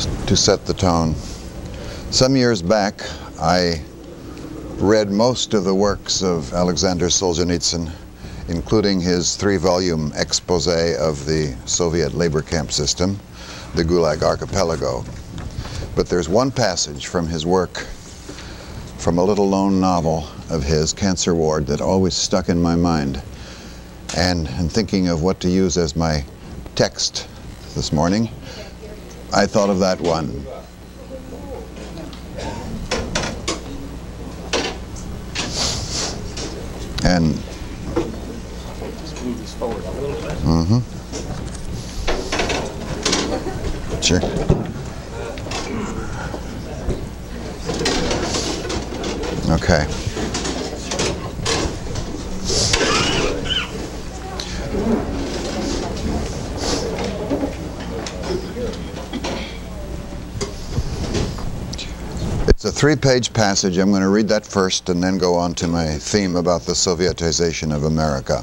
Just to set the tone. Some years back, I read most of the works of Alexander Solzhenitsyn, including his three volume expose of the Soviet labor camp system, the Gulag Archipelago. But there's one passage from his work, from a little known novel of his, Cancer Ward, that always stuck in my mind. And in thinking of what to use as my text this morning, I thought of that one. And mm-hmm. Sure. Okay. Three-page passage. I'm going to read that first and then go on to my theme about the Sovietization of America.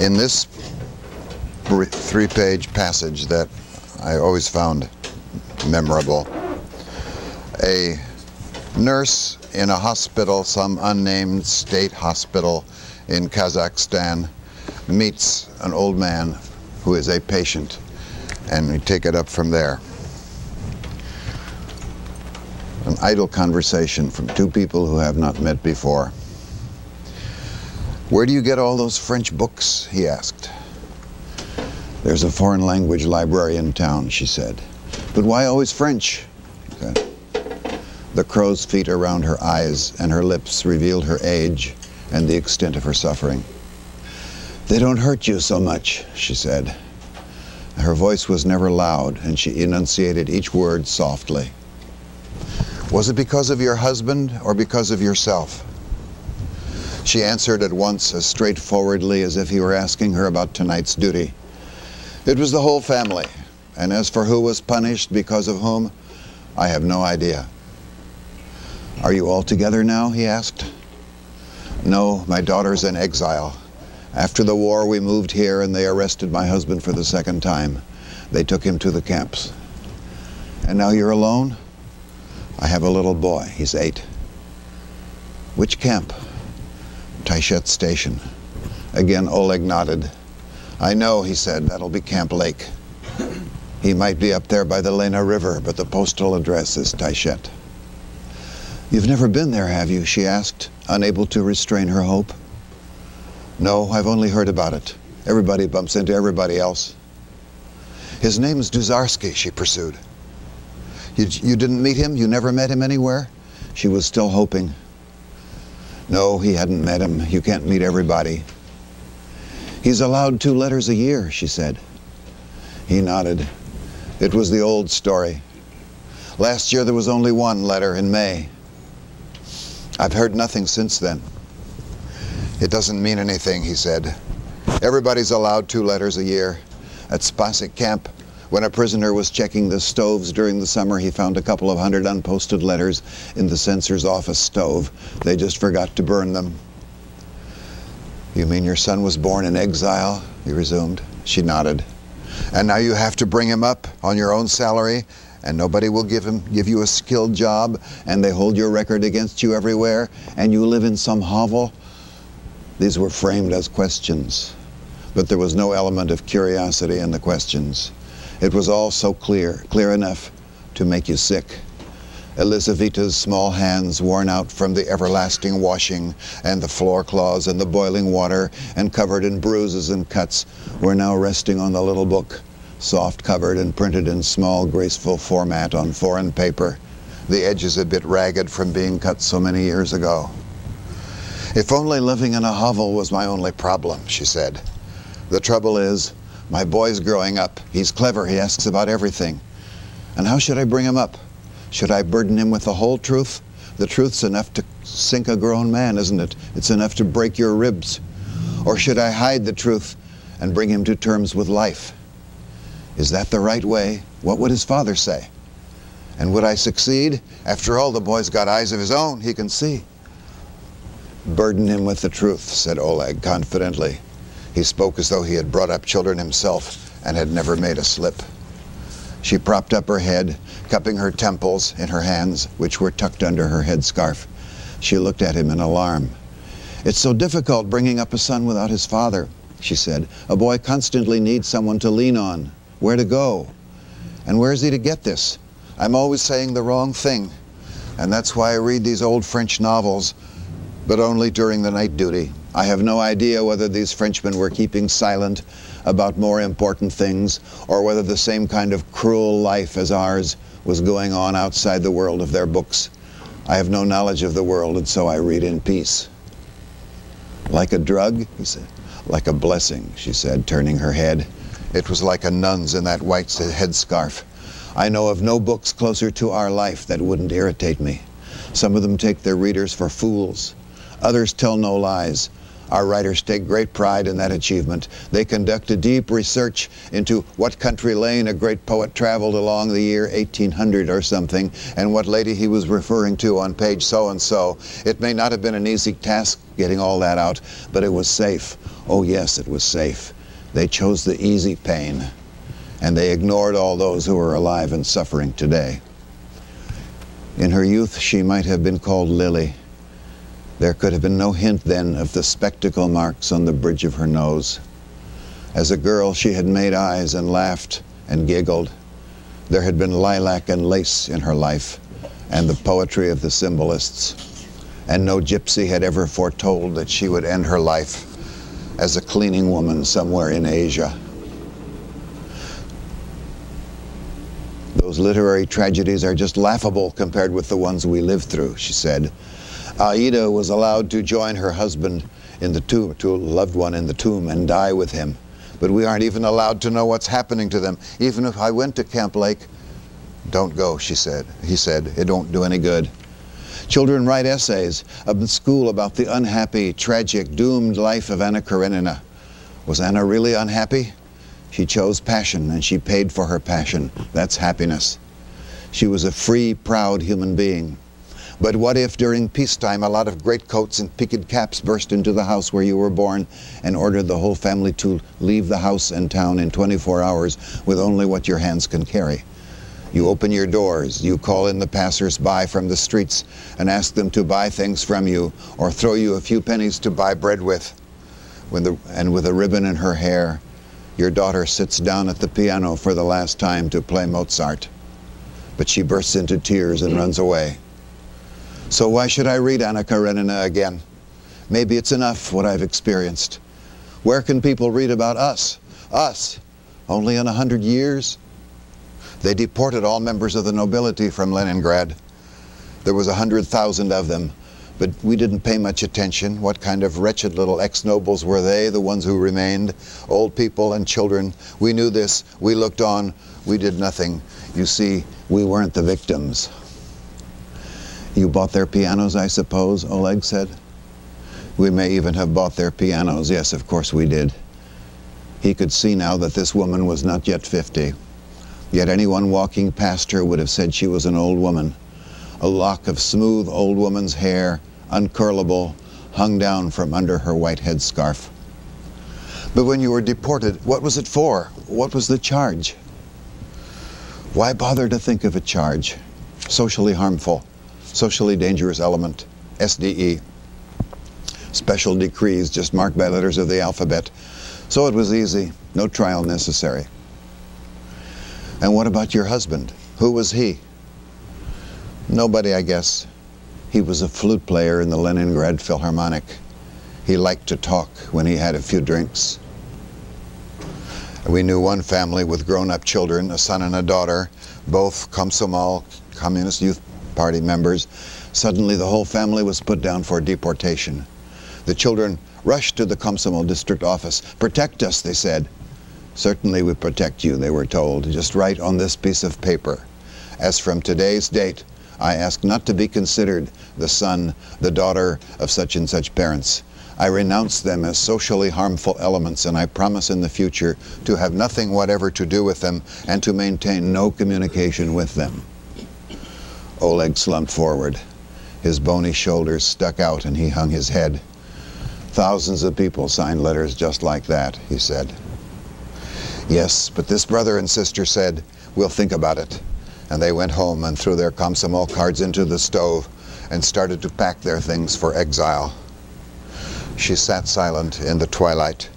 In this three-page passage that I always found memorable, a nurse in a hospital, some unnamed state hospital in Kazakhstan, meets an old man who is a patient, and we take it up from there. An idle conversation from two people who have not met before. Where do you get all those French books? he asked. There's a foreign language library in town, she said. But why always French? The crow's feet around her eyes and her lips revealed her age and the extent of her suffering. They don't hurt you so much, she said. Her voice was never loud, and she enunciated each word softly. Was it because of your husband or because of yourself? She answered at once as straightforwardly as if he were asking her about tonight's duty. It was the whole family, and as for who was punished because of whom, I have no idea. Are you all together now? he asked. No, my daughter's in exile. After the war, we moved here and they arrested my husband for the second time. They took him to the camps. And now you're alone? I have a little boy. He's eight. Which camp? Taishet Station. Again, Oleg nodded. I know, he said. That'll be Camp Lake. He might be up there by the Lena River, but the postal address is Taishet. You've never been there, have you? she asked, unable to restrain her hope. No, I've only heard about it. Everybody bumps into everybody else. His name's Duzharsky, she pursued. You, you didn't meet him? You never met him anywhere? She was still hoping. No, he hadn't met him. You can't meet everybody. He's allowed two letters a year, she said. He nodded. It was the old story. Last year there was only one letter in May. I've heard nothing since then. It doesn't mean anything, he said. Everybody's allowed two letters a year. At Spasik camp, when a prisoner was checking the stoves during the summer, he found a couple of hundred unposted letters in the censor's office stove. They just forgot to burn them. You mean your son was born in exile? He resumed. She nodded. And now you have to bring him up on your own salary and nobody will give him give you a skilled job and they hold your record against you everywhere and you live in some hovel these were framed as questions but there was no element of curiosity in the questions it was all so clear clear enough to make you sick Elizaveta's small hands worn out from the everlasting washing and the floor cloths and the boiling water and covered in bruises and cuts were now resting on the little book soft covered and printed in small, graceful format on foreign paper, the edges a bit ragged from being cut so many years ago. If only living in a hovel was my only problem, she said. The trouble is, my boy's growing up. He's clever. He asks about everything. And how should I bring him up? Should I burden him with the whole truth? The truth's enough to sink a grown man, isn't it? It's enough to break your ribs. Or should I hide the truth and bring him to terms with life? Is that the right way? What would his father say? And would I succeed? After all, the boy's got eyes of his own, he can see. Burden him with the truth, said Oleg confidently. He spoke as though he had brought up children himself and had never made a slip. She propped up her head, cupping her temples in her hands, which were tucked under her headscarf. She looked at him in alarm. It's so difficult bringing up a son without his father, she said. A boy constantly needs someone to lean on, where to go. And where is he to get this? I'm always saying the wrong thing. And that's why I read these old French novels, but only during the night duty. I have no idea whether these Frenchmen were keeping silent about more important things or whether the same kind of cruel life as ours was going on outside the world of their books. I have no knowledge of the world, and so I read in peace. Like a drug, he said. Like a blessing, she said, turning her head. It was like a nun's in that white headscarf. I know of no books closer to our life that wouldn't irritate me. Some of them take their readers for fools. Others tell no lies. Our writers take great pride in that achievement. They conduct a deep research into what country lane a great poet traveled along the year 1800 or something, and what lady he was referring to on page so and so. It may not have been an easy task getting all that out, but it was safe. Oh, yes, it was safe. They chose the easy pain, and they ignored all those who are alive and suffering today. In her youth, she might have been called Lily. There could have been no hint then of the spectacle marks on the bridge of her nose. As a girl, she had made eyes and laughed and giggled. There had been lilac and lace in her life, and the poetry of the symbolists. And no gypsy had ever foretold that she would end her life as a cleaning woman somewhere in Asia. Those literary tragedies are just laughable compared with the ones we live through, she said. Aida was allowed to join her husband in the tomb, to a loved one in the tomb, and die with him. But we aren't even allowed to know what's happening to them. Even if I went to Camp Lake, don't go, she said. He said, it don't do any good. Children write essays in school about the unhappy, tragic, doomed life of Anna Karenina. Was Anna really unhappy? She chose passion and she paid for her passion. That's happiness. She was a free, proud human being. But what if during peacetime a lot of greatcoats and peaked caps burst into the house where you were born and ordered the whole family to leave the house and town in 24 hours with only what your hands can carry? You open your doors, you call in the passers-by from the streets and ask them to buy things from you or throw you a few pennies to buy bread with. When the, and with a ribbon in her hair, your daughter sits down at the piano for the last time to play Mozart. But she bursts into tears and runs away. So why should I read Anna Karenina again? Maybe it's enough what I've experienced. Where can people read about us? Us? Only in a hundred years? They deported all members of the nobility from Leningrad. There was a hundred thousand of them, but we didn't pay much attention. What kind of wretched little ex-nobles were they, the ones who remained? Old people and children. We knew this. We looked on. We did nothing. You see, we weren't the victims. You bought their pianos, I suppose, Oleg said. We may even have bought their pianos. Yes, of course we did. He could see now that this woman was not yet 50. Yet anyone walking past her would have said she was an old woman. A lock of smooth old woman's hair, uncurlable, hung down from under her white headscarf. But when you were deported, what was it for? What was the charge? Why bother to think of a charge? Socially harmful socially dangerous element, SDE. Special decrees just marked by letters of the alphabet. So it was easy, no trial necessary. And what about your husband? Who was he? Nobody, I guess. He was a flute player in the Leningrad Philharmonic. He liked to talk when he had a few drinks. We knew one family with grown-up children, a son and a daughter, both Komsomol, Communist Youth Party members, suddenly the whole family was put down for deportation. The children rushed to the Komsomol district office. Protect us, they said. Certainly we protect you, they were told. Just write on this piece of paper. As from today's date, I ask not to be considered the son, the daughter of such and such parents. I renounce them as socially harmful elements, and I promise in the future to have nothing whatever to do with them and to maintain no communication with them. Oleg slumped forward. His bony shoulders stuck out and he hung his head. Thousands of people signed letters just like that, he said. Yes, but this brother and sister said, We'll think about it. And they went home and threw their Komsomol cards into the stove and started to pack their things for exile. She sat silent in the twilight,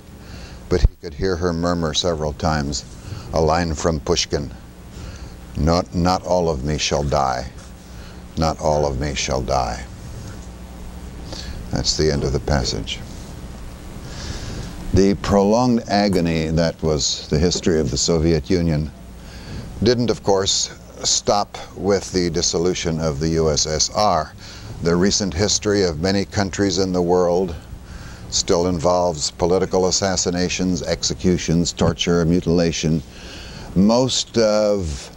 but he could hear her murmur several times a line from Pushkin Not, not all of me shall die. Not all of me shall die. That's the end of the passage. The prolonged agony that was the history of the Soviet Union didn't, of course, stop with the dissolution of the USSR. The recent history of many countries in the world still involves political assassinations, executions, torture, mutilation. Most of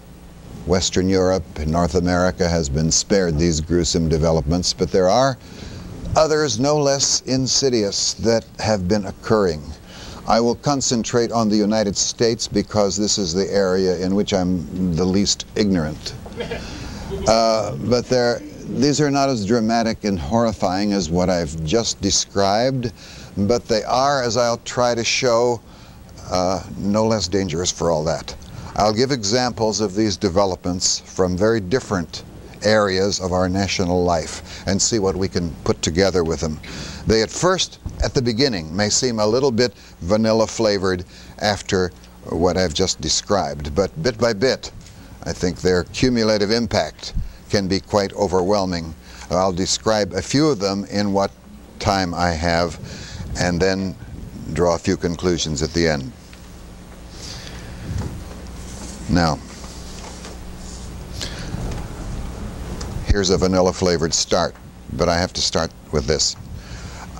Western Europe and North America has been spared these gruesome developments, but there are others no less insidious that have been occurring. I will concentrate on the United States because this is the area in which I'm the least ignorant. Uh, but there, these are not as dramatic and horrifying as what I've just described, but they are, as I'll try to show, uh, no less dangerous for all that. I'll give examples of these developments from very different areas of our national life and see what we can put together with them. They at first, at the beginning, may seem a little bit vanilla flavored after what I've just described, but bit by bit, I think their cumulative impact can be quite overwhelming. I'll describe a few of them in what time I have and then draw a few conclusions at the end. Now, here's a vanilla flavored start, but I have to start with this.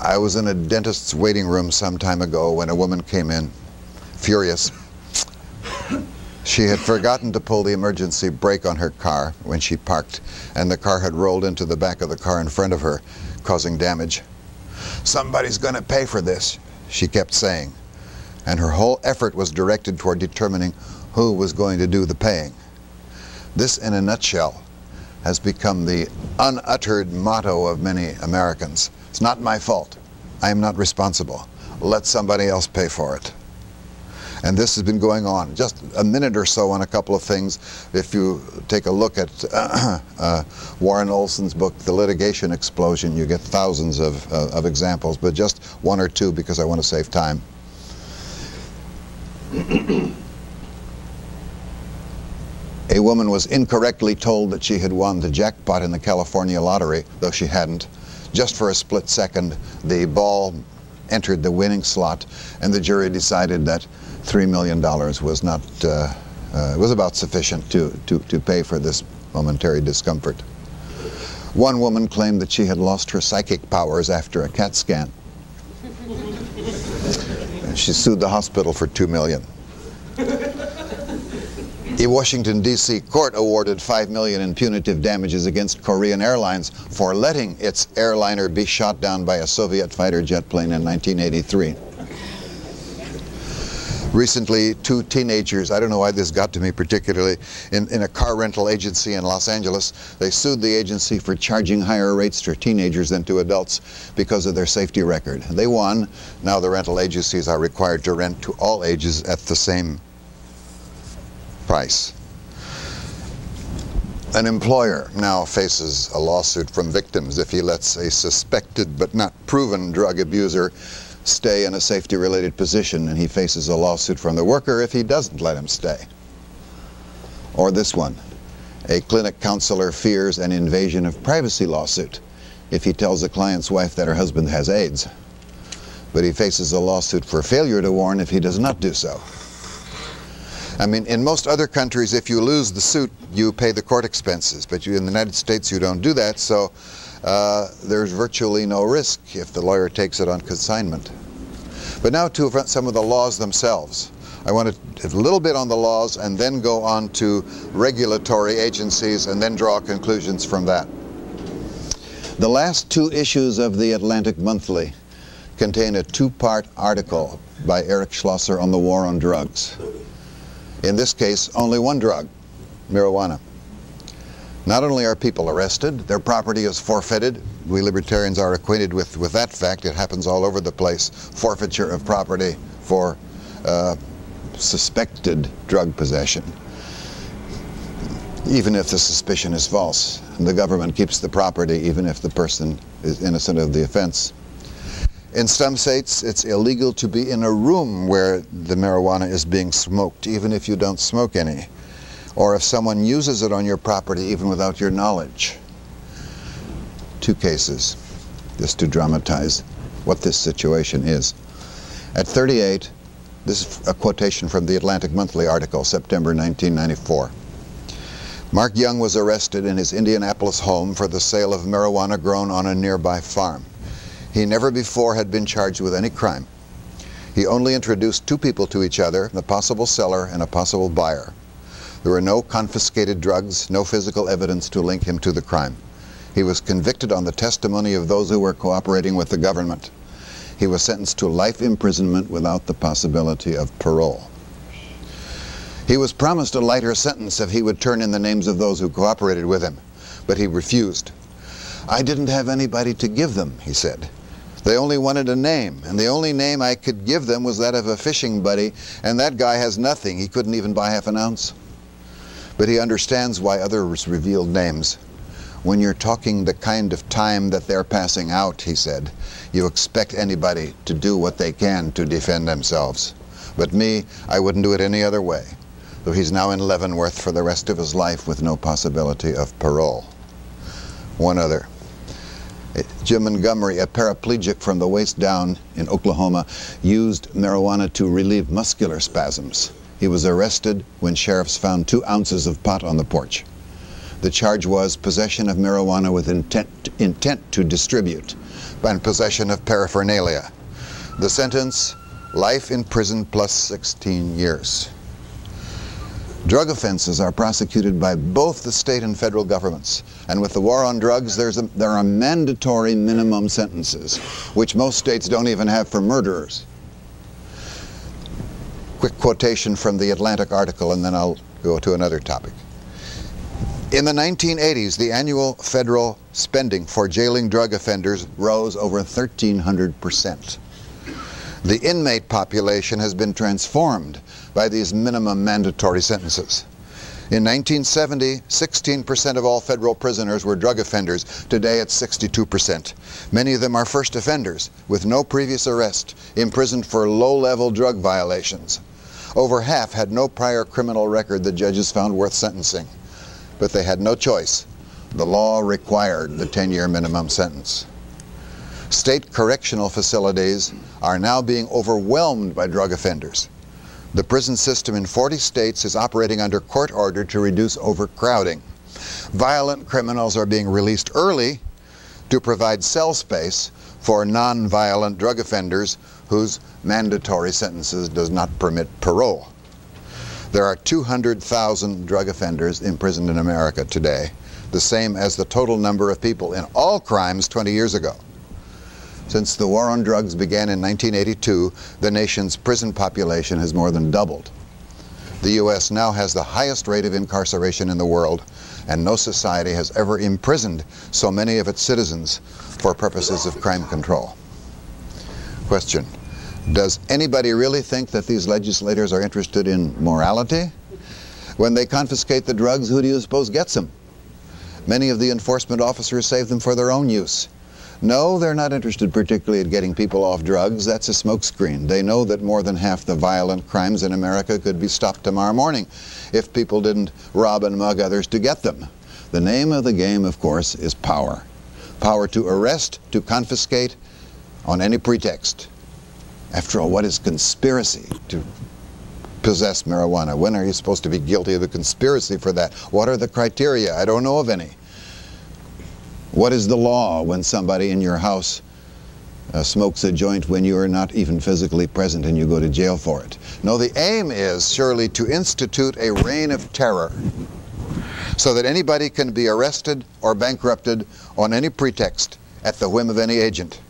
I was in a dentist's waiting room some time ago when a woman came in, furious. She had forgotten to pull the emergency brake on her car when she parked, and the car had rolled into the back of the car in front of her, causing damage. Somebody's going to pay for this, she kept saying. And her whole effort was directed toward determining who was going to do the paying. This, in a nutshell, has become the unuttered motto of many Americans. It's not my fault. I am not responsible. Let somebody else pay for it. And this has been going on. Just a minute or so on a couple of things. If you take a look at uh, uh, Warren Olson's book, The Litigation Explosion, you get thousands of, uh, of examples, but just one or two because I want to save time. A woman was incorrectly told that she had won the jackpot in the California lottery, though she hadn't. Just for a split second, the ball entered the winning slot, and the jury decided that $3 million was not, uh, uh, was about sufficient to, to, to pay for this momentary discomfort. One woman claimed that she had lost her psychic powers after a CAT scan. she sued the hospital for $2 million. A Washington, D.C. court awarded 5 million in punitive damages against Korean Airlines for letting its airliner be shot down by a Soviet fighter jet plane in 1983. Recently, two teenagers, I don't know why this got to me particularly, in, in a car rental agency in Los Angeles, they sued the agency for charging higher rates to teenagers than to adults because of their safety record. They won. Now the rental agencies are required to rent to all ages at the same price. An employer now faces a lawsuit from victims if he lets a suspected but not proven drug abuser stay in a safety related position, and he faces a lawsuit from the worker if he doesn't let him stay. Or this one a clinic counselor fears an invasion of privacy lawsuit if he tells a client's wife that her husband has AIDS. But he faces a lawsuit for failure to warn if he does not do so. I mean, in most other countries, if you lose the suit, you pay the court expenses. But you, in the United States, you don't do that, so uh, there's virtually no risk if the lawyer takes it on consignment. But now to some of the laws themselves. I want to a little bit on the laws and then go on to regulatory agencies and then draw conclusions from that. The last two issues of the Atlantic Monthly contain a two-part article by Eric Schlosser on the war on drugs. In this case, only one drug, marijuana. Not only are people arrested, their property is forfeited. We libertarians are acquainted with, with that fact. It happens all over the place. Forfeiture of property for uh, suspected drug possession. even if the suspicion is false. The government keeps the property even if the person is innocent of the offense. In some states, it's illegal to be in a room where the marijuana is being smoked, even if you don't smoke any, or if someone uses it on your property even without your knowledge. Two cases, just to dramatize what this situation is. At 38, this is a quotation from the Atlantic Monthly article, September 1994. Mark Young was arrested in his Indianapolis home for the sale of marijuana grown on a nearby farm. He never before had been charged with any crime. He only introduced two people to each other, a possible seller and a possible buyer. There were no confiscated drugs, no physical evidence to link him to the crime. He was convicted on the testimony of those who were cooperating with the government. He was sentenced to life imprisonment without the possibility of parole. He was promised a lighter sentence if he would turn in the names of those who cooperated with him, but he refused. I didn't have anybody to give them, he said. They only wanted a name, and the only name I could give them was that of a fishing buddy, and that guy has nothing. He couldn't even buy half an ounce. But he understands why others revealed names. When you're talking the kind of time that they're passing out, he said, you expect anybody to do what they can to defend themselves. But me, I wouldn't do it any other way though he's now in Leavenworth for the rest of his life with no possibility of parole. One other. Jim Montgomery, a paraplegic from the waist down in Oklahoma, used marijuana to relieve muscular spasms. He was arrested when sheriffs found two ounces of pot on the porch. The charge was possession of marijuana with intent, intent to distribute and possession of paraphernalia. The sentence, life in prison plus 16 years. Drug offenses are prosecuted by both the state and federal governments. And with the war on drugs, a, there are mandatory minimum sentences, which most states don't even have for murderers. Quick quotation from the Atlantic article, and then I'll go to another topic. In the 1980s, the annual federal spending for jailing drug offenders rose over 1,300 percent. The inmate population has been transformed by these minimum mandatory sentences. In 1970, 16% of all federal prisoners were drug offenders. Today it's 62%. Many of them are first offenders with no previous arrest, imprisoned for low-level drug violations. Over half had no prior criminal record the judges found worth sentencing. But they had no choice. The law required the 10-year minimum sentence. State correctional facilities are now being overwhelmed by drug offenders. The prison system in 40 states is operating under court order to reduce overcrowding. Violent criminals are being released early to provide cell space for non-violent drug offenders whose mandatory sentences does not permit parole. There are 200,000 drug offenders imprisoned in America today, the same as the total number of people in all crimes 20 years ago. Since the war on drugs began in 1982, the nation's prison population has more than doubled. The U.S. now has the highest rate of incarceration in the world, and no society has ever imprisoned so many of its citizens for purposes of crime control. Question. Does anybody really think that these legislators are interested in morality? When they confiscate the drugs, who do you suppose gets them? Many of the enforcement officers save them for their own use. No, they're not interested particularly in getting people off drugs. That's a smokescreen. They know that more than half the violent crimes in America could be stopped tomorrow morning if people didn't rob and mug others to get them. The name of the game, of course, is power. Power to arrest, to confiscate, on any pretext. After all, what is conspiracy to possess marijuana? When are you supposed to be guilty of a conspiracy for that? What are the criteria? I don't know of any. What is the law when somebody in your house uh, smokes a joint when you are not even physically present and you go to jail for it? No, the aim is surely to institute a reign of terror so that anybody can be arrested or bankrupted on any pretext at the whim of any agent.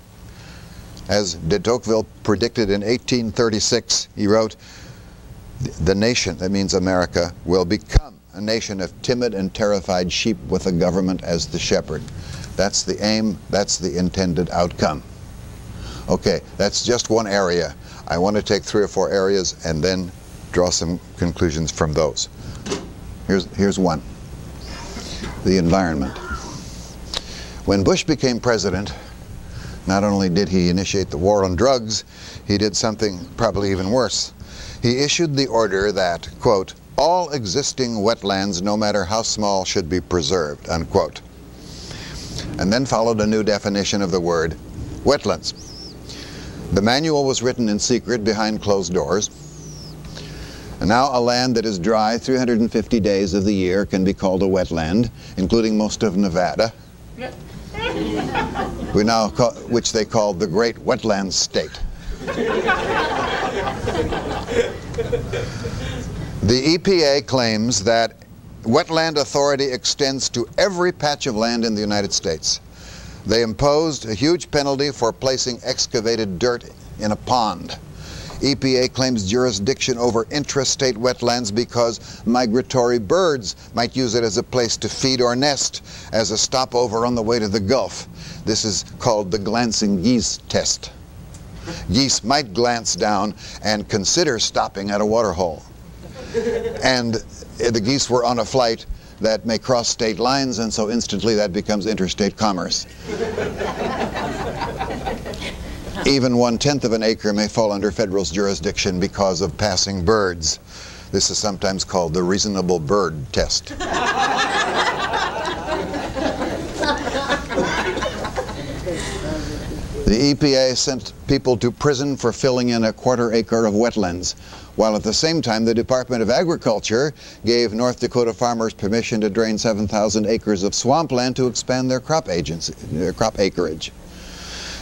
As de Tocqueville predicted in 1836, he wrote, the nation, that means America, will become a nation of timid and terrified sheep with the government as the shepherd. That's the aim, that's the intended outcome. Okay, that's just one area. I want to take three or four areas and then draw some conclusions from those. Here's, here's one. the environment. When Bush became president, not only did he initiate the war on drugs, he did something probably even worse. He issued the order that, quote, all existing wetlands, no matter how small, should be preserved, unquote. And then followed a new definition of the word wetlands. The manual was written in secret behind closed doors. And now a land that is dry 350 days of the year can be called a wetland, including most of Nevada, we now call, which they called the Great Wetlands State. The EPA claims that wetland authority extends to every patch of land in the United States. They imposed a huge penalty for placing excavated dirt in a pond. EPA claims jurisdiction over intrastate wetlands because migratory birds might use it as a place to feed or nest as a stopover on the way to the Gulf. This is called the glancing geese test. Geese might glance down and consider stopping at a waterhole and Eh, the geese were on a flight that may cross state lines, and so instantly that becomes interstate commerce. Even one tenth of an acre may fall under federal jurisdiction because of passing birds. This is sometimes called the reasonable bird test. The EPA sent people to prison for filling in a quarter acre of wetlands, while at the same time the Department of Agriculture gave North Dakota farmers permission to drain 7,000 acres of swampland to expand their crop, agency, their crop acreage.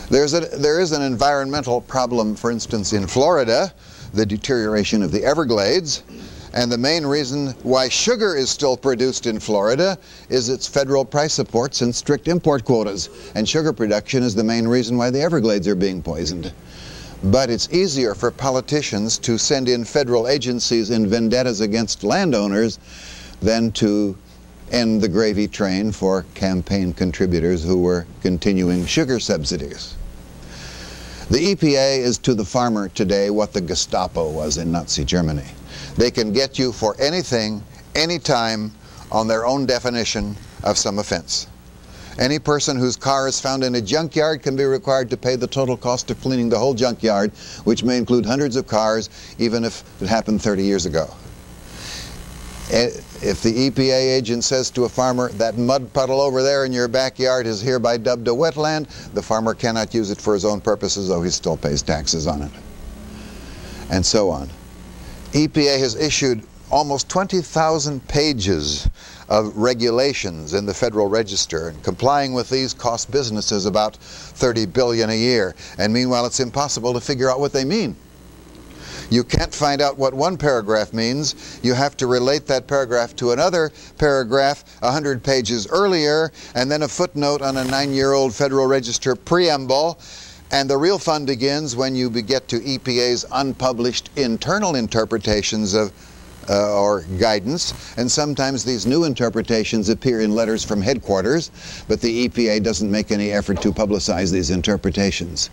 There's a, there is an environmental problem, for instance, in Florida, the deterioration of the Everglades, and the main reason why sugar is still produced in Florida is its federal price supports and strict import quotas. And sugar production is the main reason why the Everglades are being poisoned. But it's easier for politicians to send in federal agencies in vendettas against landowners than to end the gravy train for campaign contributors who were continuing sugar subsidies. The EPA is to the farmer today what the Gestapo was in Nazi Germany. They can get you for anything, anytime, on their own definition of some offense. Any person whose car is found in a junkyard can be required to pay the total cost of cleaning the whole junkyard, which may include hundreds of cars, even if it happened 30 years ago. Eh, if the EPA agent says to a farmer, that mud puddle over there in your backyard is hereby dubbed a wetland, the farmer cannot use it for his own purposes, though he still pays taxes on it. And so on. EPA has issued almost 20,000 pages of regulations in the Federal Register, and complying with these costs businesses about 30 billion a year. And meanwhile, it's impossible to figure out what they mean. You can't find out what one paragraph means. You have to relate that paragraph to another paragraph 100 pages earlier, and then a footnote on a nine-year-old Federal Register preamble, and the real fun begins when you get to EPA's unpublished internal interpretations of uh, or guidance, and sometimes these new interpretations appear in letters from headquarters, but the EPA doesn't make any effort to publicize these interpretations.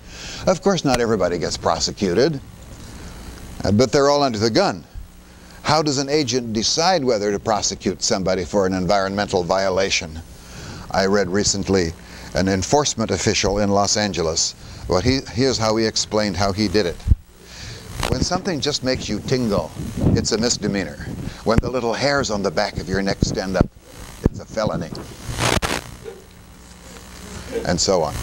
Of course, not everybody gets prosecuted, uh, but they're all under the gun. How does an agent decide whether to prosecute somebody for an environmental violation? I read recently an enforcement official in Los Angeles well, he, here's how he explained how he did it. When something just makes you tingle, it's a misdemeanor. When the little hairs on the back of your neck stand up, it's a felony. And so on.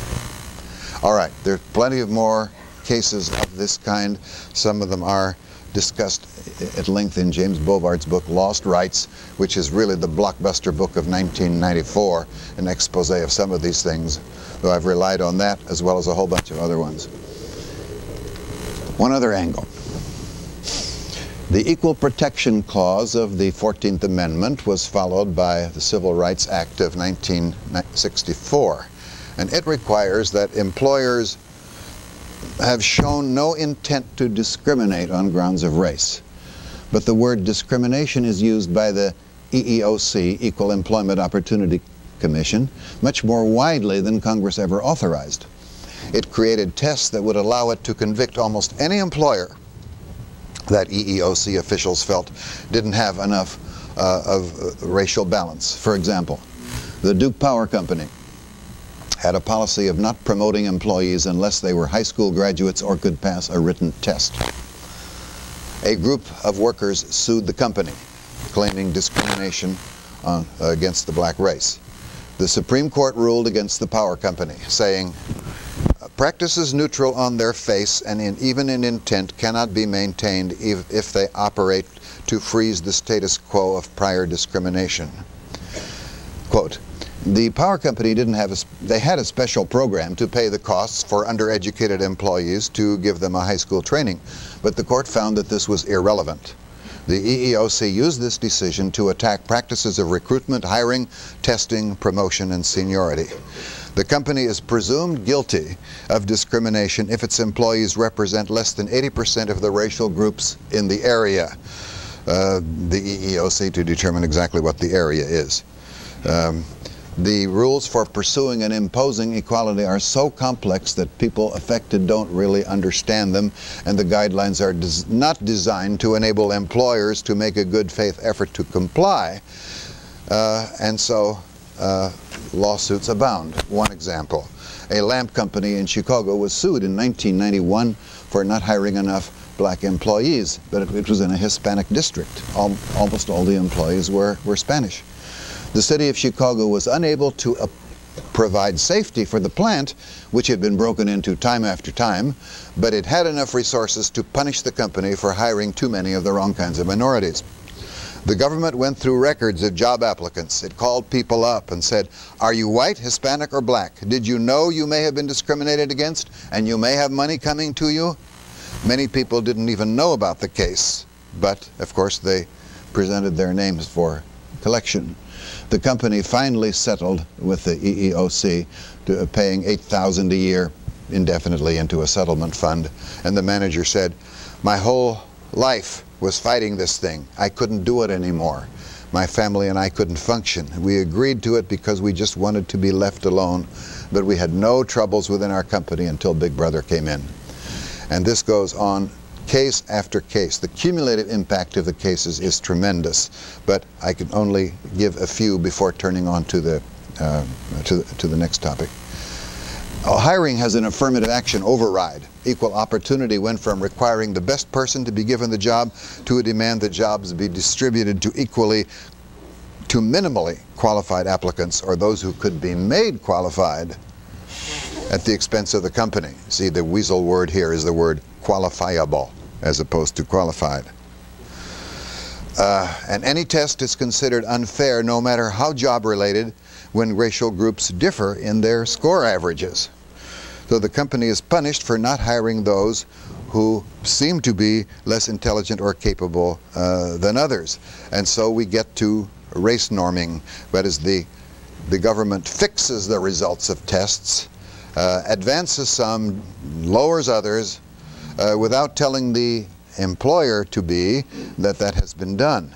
All right, there are plenty of more cases of this kind. Some of them are discussed at length in James Bovard's book Lost Rights, which is really the blockbuster book of 1994, an expose of some of these things, though I've relied on that as well as a whole bunch of other ones. One other angle. The Equal Protection Clause of the 14th Amendment was followed by the Civil Rights Act of 1964, and it requires that employers have shown no intent to discriminate on grounds of race. But the word discrimination is used by the EEOC, Equal Employment Opportunity Commission, much more widely than Congress ever authorized. It created tests that would allow it to convict almost any employer that EEOC officials felt didn't have enough uh, of uh, racial balance. For example, The Duke Power Company had a policy of not promoting employees unless they were high school graduates or could pass a written test. A group of workers sued the company, claiming discrimination on, against the black race. The Supreme Court ruled against the power company, saying, practices neutral on their face and in, even in intent cannot be maintained if, if they operate to freeze the status quo of prior discrimination. Quote, the power company didn't have a, they had a special program to pay the costs for undereducated employees to give them a high school training, but the court found that this was irrelevant. The EEOC used this decision to attack practices of recruitment, hiring, testing, promotion, and seniority. The company is presumed guilty of discrimination if its employees represent less than 80% of the racial groups in the area. Uh, the EEOC to determine exactly what the area is. Um, the rules for pursuing and imposing equality are so complex that people affected don't really understand them, and the guidelines are des not designed to enable employers to make a good faith effort to comply. Uh, and so uh, lawsuits abound. One example a lamp company in Chicago was sued in 1991 for not hiring enough black employees, but it, was in a Hispanic district. Al almost all the employees were, were Spanish. The city of Chicago was unable to uh, provide safety for the plant, which had been broken into time after time, but it had enough resources to punish the company for hiring too many of the wrong kinds of minorities. The government went through records of job applicants. It called people up and said, Are you white, Hispanic, or black? Did you know you may have been discriminated against and you may have money coming to you? Many people didn't even know about the case, but of course they presented their names for collection. The company finally settled with the EEOC, to, paying 8000 a year indefinitely into a settlement fund. And the manager said, my whole life was fighting this thing. I couldn't do it anymore. My family and I couldn't function. We agreed to it because we just wanted to be left alone, but we had no troubles within our company until Big Brother came in. And this goes on case after case. The cumulative impact of the cases is tremendous, but I can only give a few before turning on to the, uh, to, to the next topic. Hiring has an affirmative action override. Equal opportunity went from requiring the best person to be given the job to a demand that jobs be distributed to equally to minimally qualified applicants or those who could be made qualified at the expense of the company. See, the weasel word here is the word qualifiable as opposed to qualified. Uh, and any test is considered unfair no matter how job related when racial groups differ in their score averages. So the company is punished for not hiring those who seem to be less intelligent or capable uh, than others. And so we get to race norming, that is the, the government fixes the results of tests, uh, advances some, lowers others, uh, without telling the employer to be that that has been done.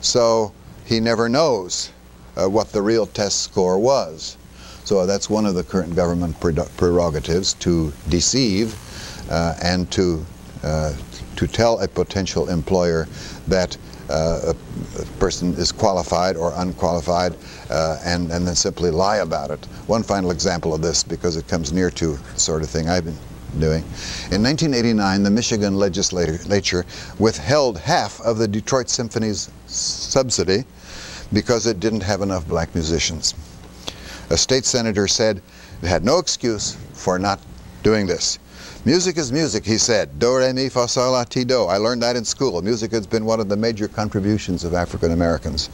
So he never knows uh, what the real test score was. So that's one of the current government prerogatives to deceive uh, and to uh, to tell a potential employer that uh, a person is qualified or unqualified uh, and, and then simply lie about it. One final example of this, because it comes near to the sort of thing I've been doing. In 1989, the Michigan legislature withheld half of the Detroit Symphony's subsidy because it didn't have enough black musicians. A state senator said it had no excuse for not doing this. Music is music, he said. Do, re, mi, fa, sol, la, ti, do. I learned that in school. Music has been one of the major contributions of African Americans.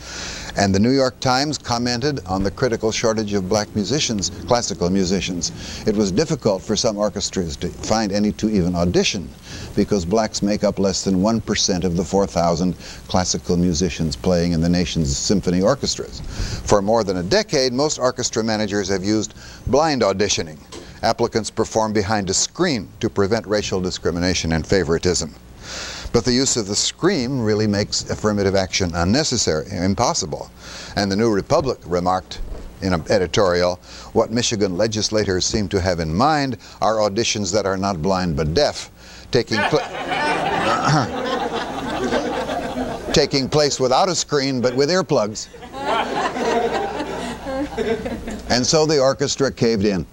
And the New York Times commented on the critical shortage of black musicians, classical musicians. It was difficult for some orchestras to find any to even audition because blacks make up less than 1% of the 4,000 classical musicians playing in the nation's symphony orchestras. For more than a decade, most orchestra managers have used blind auditioning applicants perform behind a screen to prevent racial discrimination and favoritism. But the use of the screen really makes affirmative action unnecessary, impossible. And the New Republic remarked in an editorial, what Michigan legislators seem to have in mind are auditions that are not blind but deaf, taking, pl taking place without a screen but with earplugs. and so the orchestra caved in.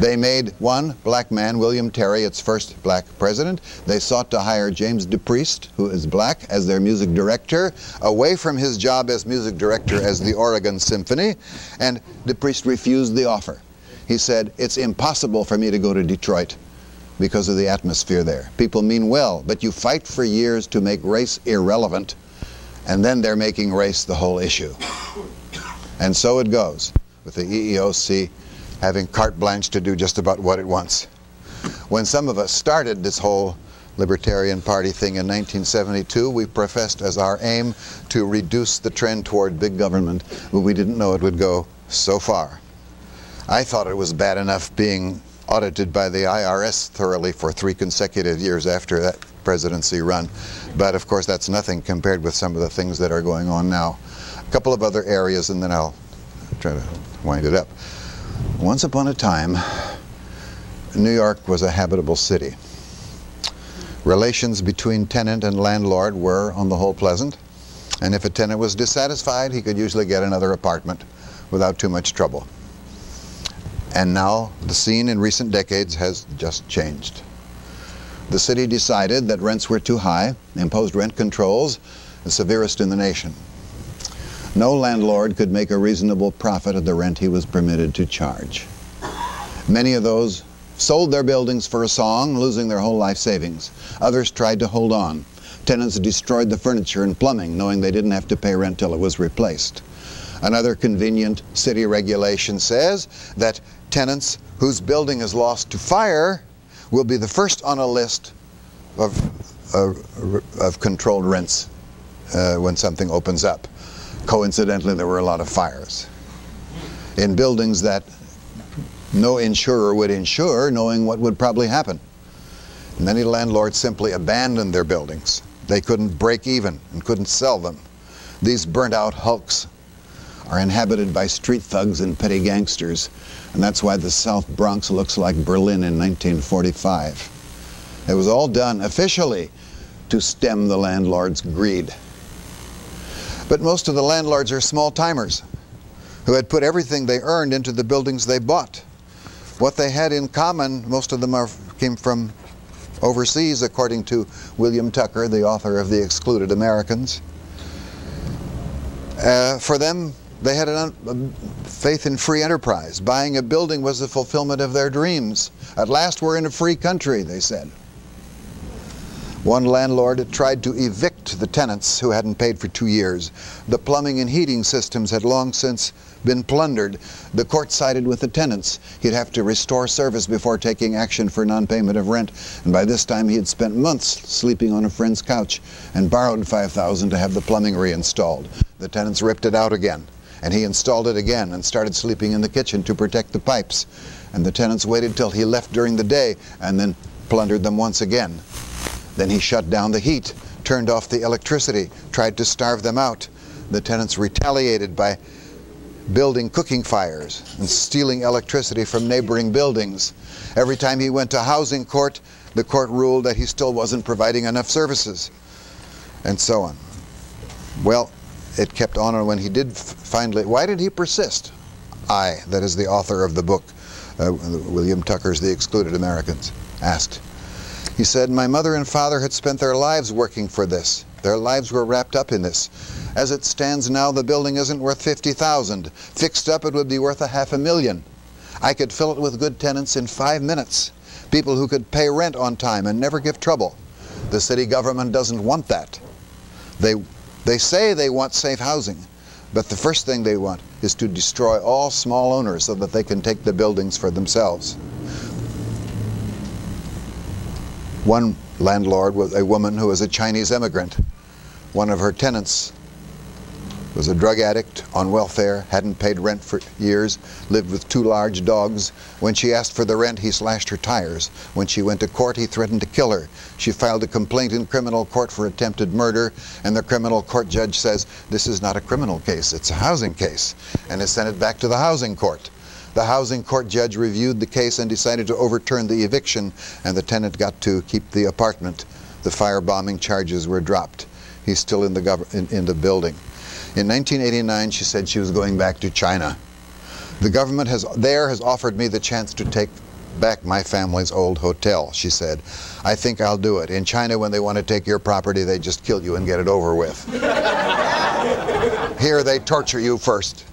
They made one black man, William Terry, its first black president. They sought to hire James DePriest, who is black, as their music director, away from his job as music director as the Oregon Symphony, and DePriest refused the offer. He said, It's impossible for me to go to Detroit because of the atmosphere there. People mean well, but you fight for years to make race irrelevant, and then they're making race the whole issue. And so it goes with the EEOC having carte blanche to do just about what it wants. When some of us started this whole Libertarian Party thing in 1972, we professed as our aim to reduce the trend toward big government, but we didn't know it would go so far. I thought it was bad enough being audited by the IRS thoroughly for three consecutive years after that presidency run. But of course, that's nothing compared with some of the things that are going on now. A couple of other areas, and then I'll try to wind it up. Once upon a time, New York was a habitable city. Relations between tenant and landlord were, on the whole, pleasant. And if a tenant was dissatisfied, he could usually get another apartment without too much trouble. And now the scene in recent decades has just changed. The city decided that rents were too high, imposed rent controls, the severest in the nation. No landlord could make a reasonable profit of the rent he was permitted to charge. Many of those sold their buildings for a song, losing their whole life savings. Others tried to hold on. Tenants destroyed the furniture and plumbing, knowing they didn't have to pay rent till it was replaced. Another convenient city regulation says that tenants whose building is lost to fire will be the first on a list of, of controlled rents uh, when something opens up. Coincidentally, there were a lot of fires in buildings that no insurer would insure, knowing what would probably happen. Many landlords simply abandoned their buildings. They couldn't break even and couldn't sell them. These burnt out hulks are inhabited by street thugs and petty gangsters, and that's why the South Bronx looks like Berlin in 1945. It was all done officially to stem the landlord's greed. But most of the landlords are small timers who had put everything they earned into the buildings they bought. What they had in common, most of them are, came from overseas, according to William Tucker, the author of The Excluded Americans. Uh, for them, they had a faith in free enterprise. Buying a building was the fulfillment of their dreams. At last, we're in a free country, they said. One landlord tried to evict the tenants who hadn't paid for two years. The plumbing and heating systems had long since been plundered. The court sided with the tenants. He'd have to restore service before taking action for non-payment of rent. And by this time, he had spent months sleeping on a friend's couch and borrowed 5000 to have the plumbing reinstalled. The tenants ripped it out again and he installed it again and started sleeping in the kitchen to protect the pipes. And the tenants waited till he left during the day and then plundered them once again. Then he shut down the heat, turned off the electricity, tried to starve them out. The tenants retaliated by building cooking fires and stealing electricity from neighboring buildings. Every time he went to housing court, the court ruled that he still wasn't providing enough services, and so on. Well, it kept on, and when he did finally, why did he persist? I, that is the author of the book, uh, William Tucker's The Excluded Americans, asked. He said, My mother and father had spent their lives working for this. Their lives were wrapped up in this. As it stands now, the building isn't worth 50,000. Fixed up, it would be worth a half a million. I could fill it with good tenants in five minutes. People who could pay rent on time and never give trouble. The city government doesn't want that. They they say they want safe housing, but the first thing they want is to destroy all small owners so that they can take the buildings for themselves. One landlord was a woman who was a Chinese immigrant. One of her tenants was a drug addict on welfare, hadn't paid rent for years, lived with two large dogs. When she asked for the rent, he slashed her tires. When she went to court, he threatened to kill her. She filed a complaint in criminal court for attempted murder, and the criminal court judge says, this is not a criminal case, it's a housing case, and has sent it back to the housing court. The housing court judge reviewed the case and decided to overturn the eviction, and the tenant got to keep the apartment. The firebombing charges were dropped. He's still in the, in, in the building. In 1989, she said she was going back to China. The government has there has offered me the chance to take back my family's old hotel, she said. I think I'll do it. In China, when they want to take your property, they just kill you and get it over with. Here, they torture you first.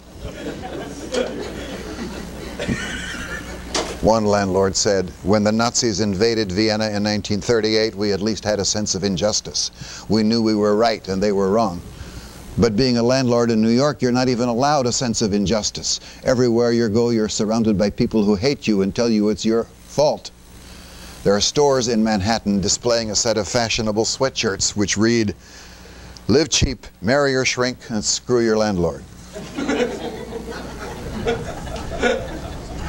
One landlord said, when the Nazis invaded Vienna in 1938, we at least had a sense of injustice. We knew we were right and they were wrong. But being a landlord in New York, you're not even allowed a sense of injustice. Everywhere you go, you're surrounded by people who hate you and tell you it's your fault. There are stores in Manhattan displaying a set of fashionable sweatshirts which read, Live cheap, marry or shrink, and screw your landlord.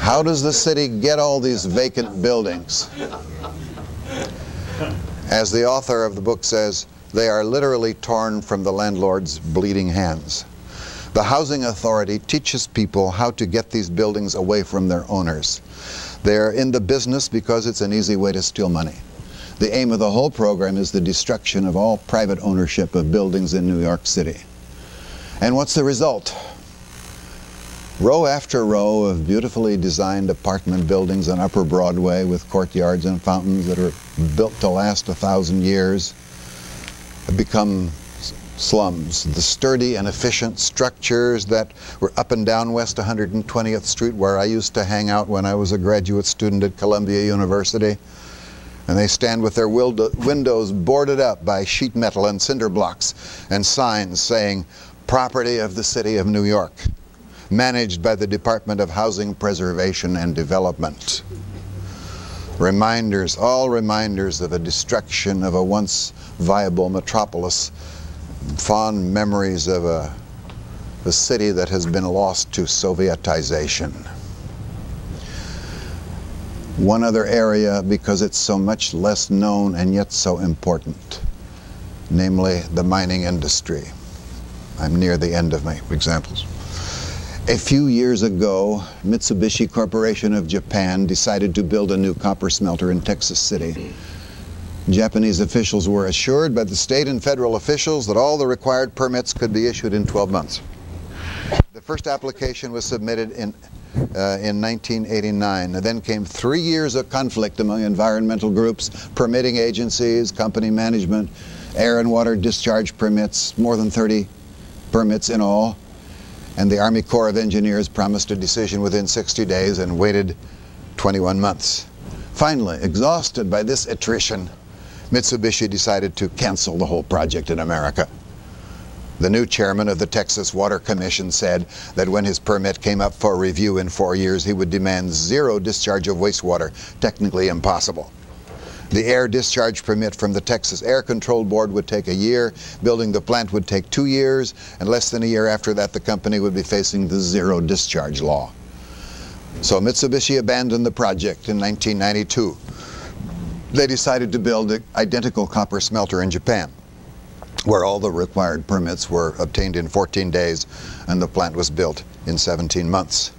How does the city get all these vacant buildings? As the author of the book says, they are literally torn from the landlord's bleeding hands. The Housing Authority teaches people how to get these buildings away from their owners. They're in the business because it's an easy way to steal money. The aim of the whole program is the destruction of all private ownership of buildings in New York City. And what's the result? Row after row of beautifully designed apartment buildings on Upper Broadway with courtyards and fountains that are built to last a thousand years have become slums. The sturdy and efficient structures that were up and down West 120th Street where I used to hang out when I was a graduate student at Columbia University. And they stand with their windows boarded up by sheet metal and cinder blocks and signs saying, property of the city of New York, managed by the Department of Housing Preservation and Development. Reminders, all reminders of a destruction of a once viable metropolis, fond memories of uh, a, a city that has been lost to Sovietization. One other area, because it's so much less known and yet so important, namely the mining industry. I'm near the end of my examples. A few years ago, Mitsubishi Corporation of Japan decided to build a new copper smelter in Texas City. Japanese officials were assured by the state and federal officials that all the required permits could be issued in 12 months. The first application was submitted in, uh, in 1989. And then came three years of conflict among environmental groups, permitting agencies, company management, air and water discharge permits, more than 30 permits in all. And the Army Corps of Engineers promised a decision within 60 days and waited 21 months. Finally, exhausted by this attrition, Mitsubishi decided to cancel the whole project in America. The new chairman of the Texas Water Commission said that when his permit came up for review in four years, he would demand zero discharge of wastewater, technically impossible. The air discharge permit from the Texas Air Control Board would take a year, building the plant would take two years, and less than a year after that the company would be facing the zero discharge law. So Mitsubishi abandoned the project in 1992 they decided to build an identical copper smelter in Japan, where all the required permits were obtained in 14 days and the plant was built in 17 months.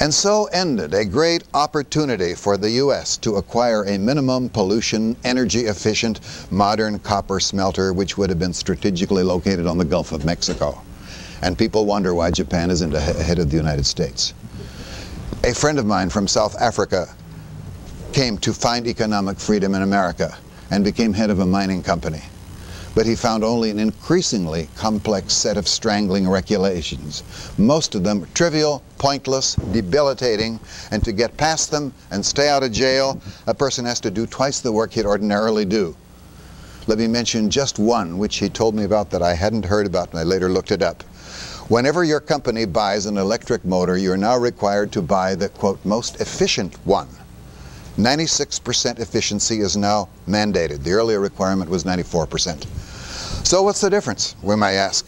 And so ended a great opportunity for the U.S. to acquire a minimum pollution, energy efficient, modern copper smelter which would have been strategically located on the Gulf of Mexico. And people wonder why Japan isn't ahead of the United States. A friend of mine from South Africa came to find economic freedom in America and became head of a mining company. But he found only an increasingly complex set of strangling regulations, most of them trivial, pointless, debilitating, and to get past them and stay out of jail, a person has to do twice the work he'd ordinarily do. Let me mention just one, which he told me about that I hadn't heard about, and I later looked it up. Whenever your company buys an electric motor, you're now required to buy the, quote, most efficient one. 96% efficiency is now mandated. The earlier requirement was 94%. So what's the difference, we may ask?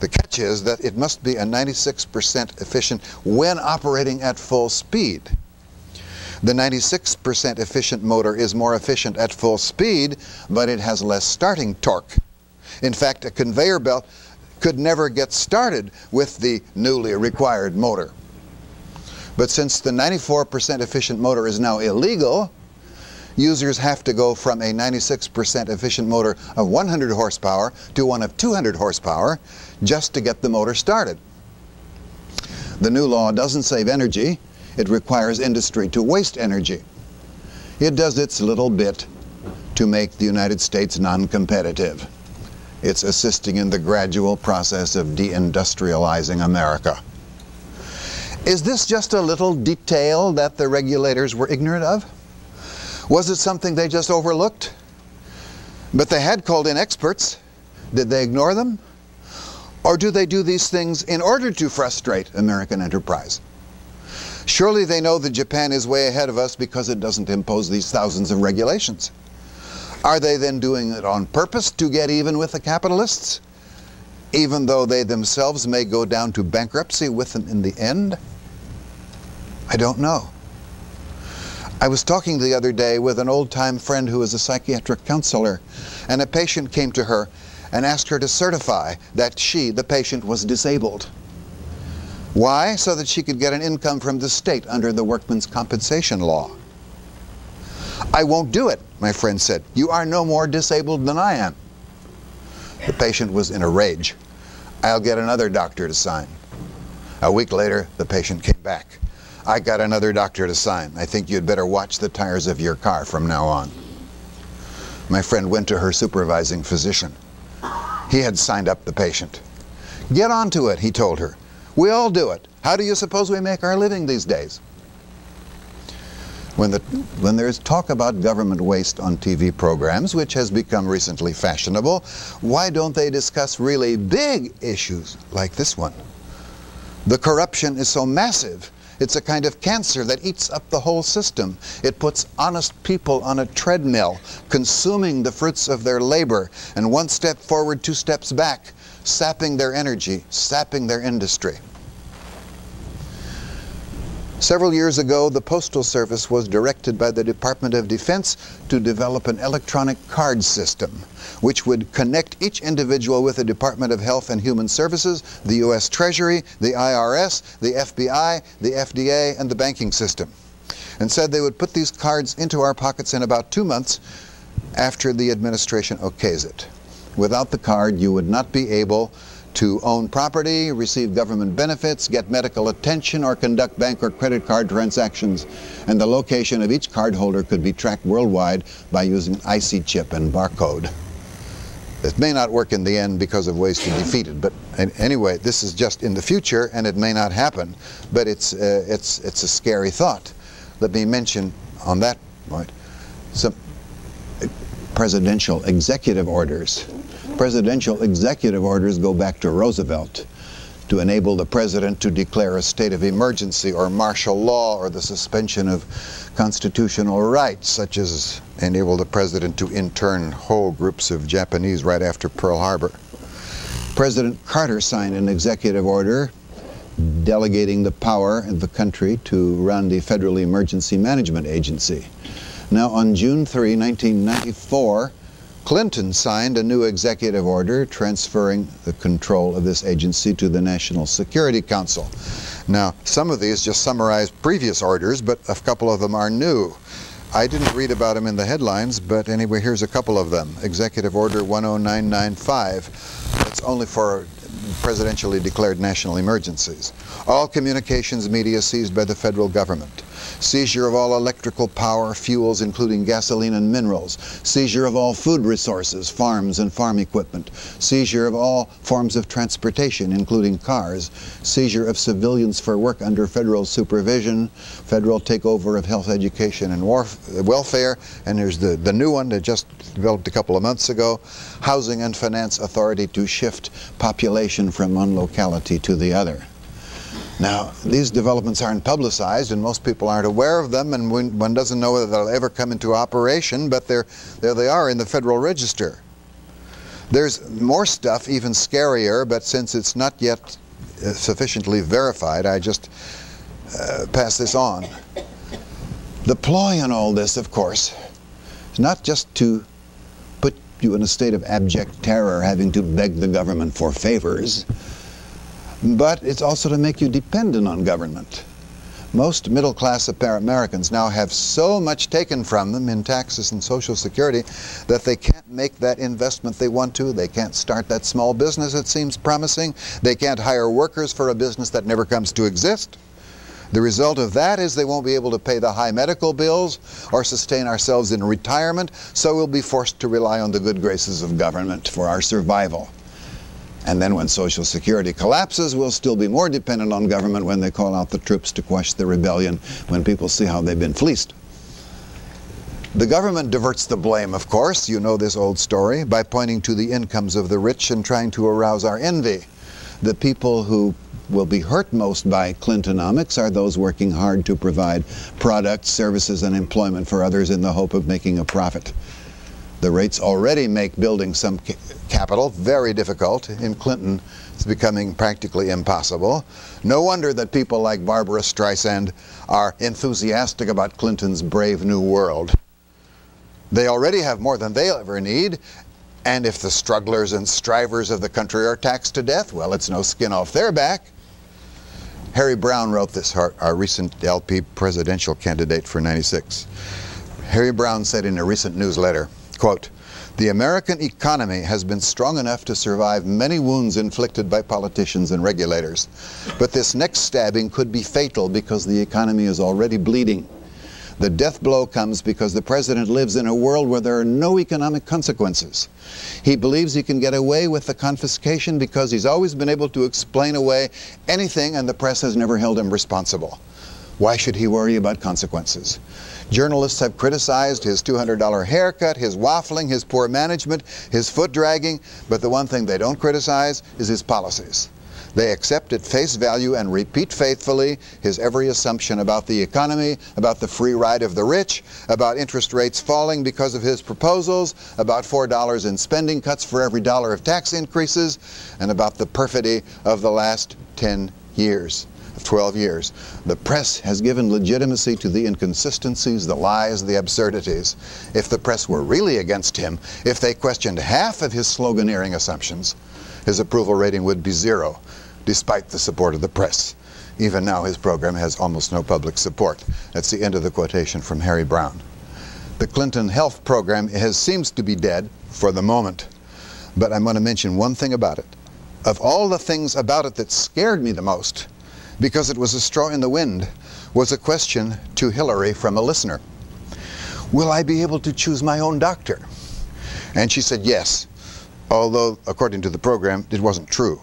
The catch is that it must be a 96% efficient when operating at full speed. The 96% efficient motor is more efficient at full speed, but it has less starting torque. In fact, a conveyor belt could never get started with the newly required motor. But since the 94% efficient motor is now illegal, users have to go from a 96% efficient motor of 100 horsepower to one of 200 horsepower just to get the motor started. The new law doesn't save energy, it requires industry to waste energy. It does its little bit to make the United States non-competitive. It's assisting in the gradual process of deindustrializing America. Is this just a little detail that the regulators were ignorant of? Was it something they just overlooked? But they had called in experts. Did they ignore them? Or do they do these things in order to frustrate American enterprise? Surely they know that Japan is way ahead of us because it doesn't impose these thousands of regulations. Are they then doing it on purpose to get even with the capitalists? Even though they themselves may go down to bankruptcy with them in the end? I don't know. I was talking the other day with an old time friend who is a psychiatric counselor, and a patient came to her and asked her to certify that she, the patient, was disabled. Why? So that she could get an income from the state under the workman's compensation law. I won't do it, my friend said. You are no more disabled than I am. The patient was in a rage. I'll get another doctor to sign. A week later, the patient came back. I got another doctor to sign. I think you'd better watch the tires of your car from now on. My friend went to her supervising physician. He had signed up the patient. Get on to it, he told her. We all do it. How do you suppose we make our living these days? When, the, when there's talk about government waste on TV programs, which has become recently fashionable, why don't they discuss really big issues like this one? The corruption is so massive, it's a kind of cancer that eats up the whole system. It puts honest people on a treadmill, consuming the fruits of their labor, and one step forward, two steps back, sapping their energy, sapping their industry. Several years ago, the Postal Service was directed by the Department of Defense to develop an electronic card system, which would connect each individual with the Department of Health and Human Services, the U.S. Treasury, the IRS, the FBI, the FDA, and the banking system, and said they would put these cards into our pockets in about two months after the administration okays it. Without the card, you would not be able to own property, receive government benefits, get medical attention, or conduct bank or credit card transactions. And the location of each cardholder could be tracked worldwide by using IC chip and barcode. It may not work in the end because of ways to defeat it, but anyway, this is just in the future and it may not happen, but it's, uh, it's, it's a scary thought. Let me mention on that point some presidential executive orders presidential executive orders go back to Roosevelt to enable the president to declare a state of emergency or martial law or the suspension of constitutional rights, such as enable the president to intern whole groups of Japanese right after Pearl Harbor. President Carter signed an executive order delegating the power of the country to run the Federal Emergency Management Agency. Now, on June 3, 1994, Clinton signed a new executive order transferring the control of this agency to the National Security Council. Now, some of these just summarize previous orders, but a couple of them are new. I didn't read about them in the headlines, but anyway, here's a couple of them. Executive Order 10995. That's only for presidentially declared national emergencies. All communications media seized by the federal government seizure of all electrical power, fuels, including gasoline and minerals, seizure of all food resources, farms and farm equipment, seizure of all forms of transportation, including cars, seizure of civilians for work under federal supervision, federal takeover of health, education, and welfare, and there's the, the new one that just developed a couple of months ago, housing and finance authority to shift population from one locality to the other. Now, these developments aren't publicized, and most people aren't aware of them, and one doesn't know whether they'll ever come into operation, but there they are in the Federal Register. There's more stuff, even scarier, but since it's not yet uh, sufficiently verified, I just uh, pass this on. The ploy in all this, of course, is not just to put you in a state of abject terror, having to beg the government for favors, but it's also to make you dependent on government. Most middle class Americans now have so much taken from them in taxes and Social Security that they can't make that investment they want to. They can't start that small business that seems promising. They can't hire workers for a business that never comes to exist. The result of that is they won't be able to pay the high medical bills or sustain ourselves in retirement, so we'll be forced to rely on the good graces of government for our survival. And then when Social Security collapses, we'll still be more dependent on government when they call out the troops to quash the rebellion when people see how they've been fleeced. The government diverts the blame, of course, you know this old story, by pointing to the incomes of the rich and trying to arouse our envy. The people who will be hurt most by Clintonomics are those working hard to provide products, services, and employment for others in the hope of making a profit. The rates already make building some capital very difficult. In Clinton, it's becoming practically impossible. No wonder that people like Barbra Streisand are enthusiastic about Clinton's brave new world. They already have more than they'll ever need, and if the strugglers and strivers of the country are taxed to death, well, it's no skin off their back. Harry Browne wrote this, our, our recent LP presidential candidate for 96. Harry Browne said in a recent newsletter, Quote, the American economy has been strong enough to survive many wounds inflicted by politicians and regulators. But this next stabbing could be fatal because the economy is already bleeding. The death blow comes because the president lives in a world where there are no economic consequences. He believes he can get away with the confiscation because he's always been able to explain away anything and the press has never held him responsible. Why should he worry about consequences? Journalists have criticized his $200 haircut, his waffling, his poor management, his foot dragging, but the one thing they don't criticize is his policies. They accept at face value and repeat faithfully his every assumption about the economy, about the free ride of the rich, about interest rates falling because of his proposals, about $4 in spending cuts for every dollar of tax increases, and about the perfidy of the last 10 years. 12 years. The press has given legitimacy to the inconsistencies, the lies, the absurdities. If the press were really against him, if they questioned half of his sloganeering assumptions, his approval rating would be zero, despite the support of the press. Even now, his program has almost no public support. That's the end of the quotation from Harry Browne. The Clinton health program has, seems to be dead for the moment, but I'm going to mention one thing about it. Of all the things about it that scared me the most, because it was a straw in the wind, was a question to Hillary from a listener. Will I be able to choose my own doctor? And she said yes, although according to the program, it wasn't true.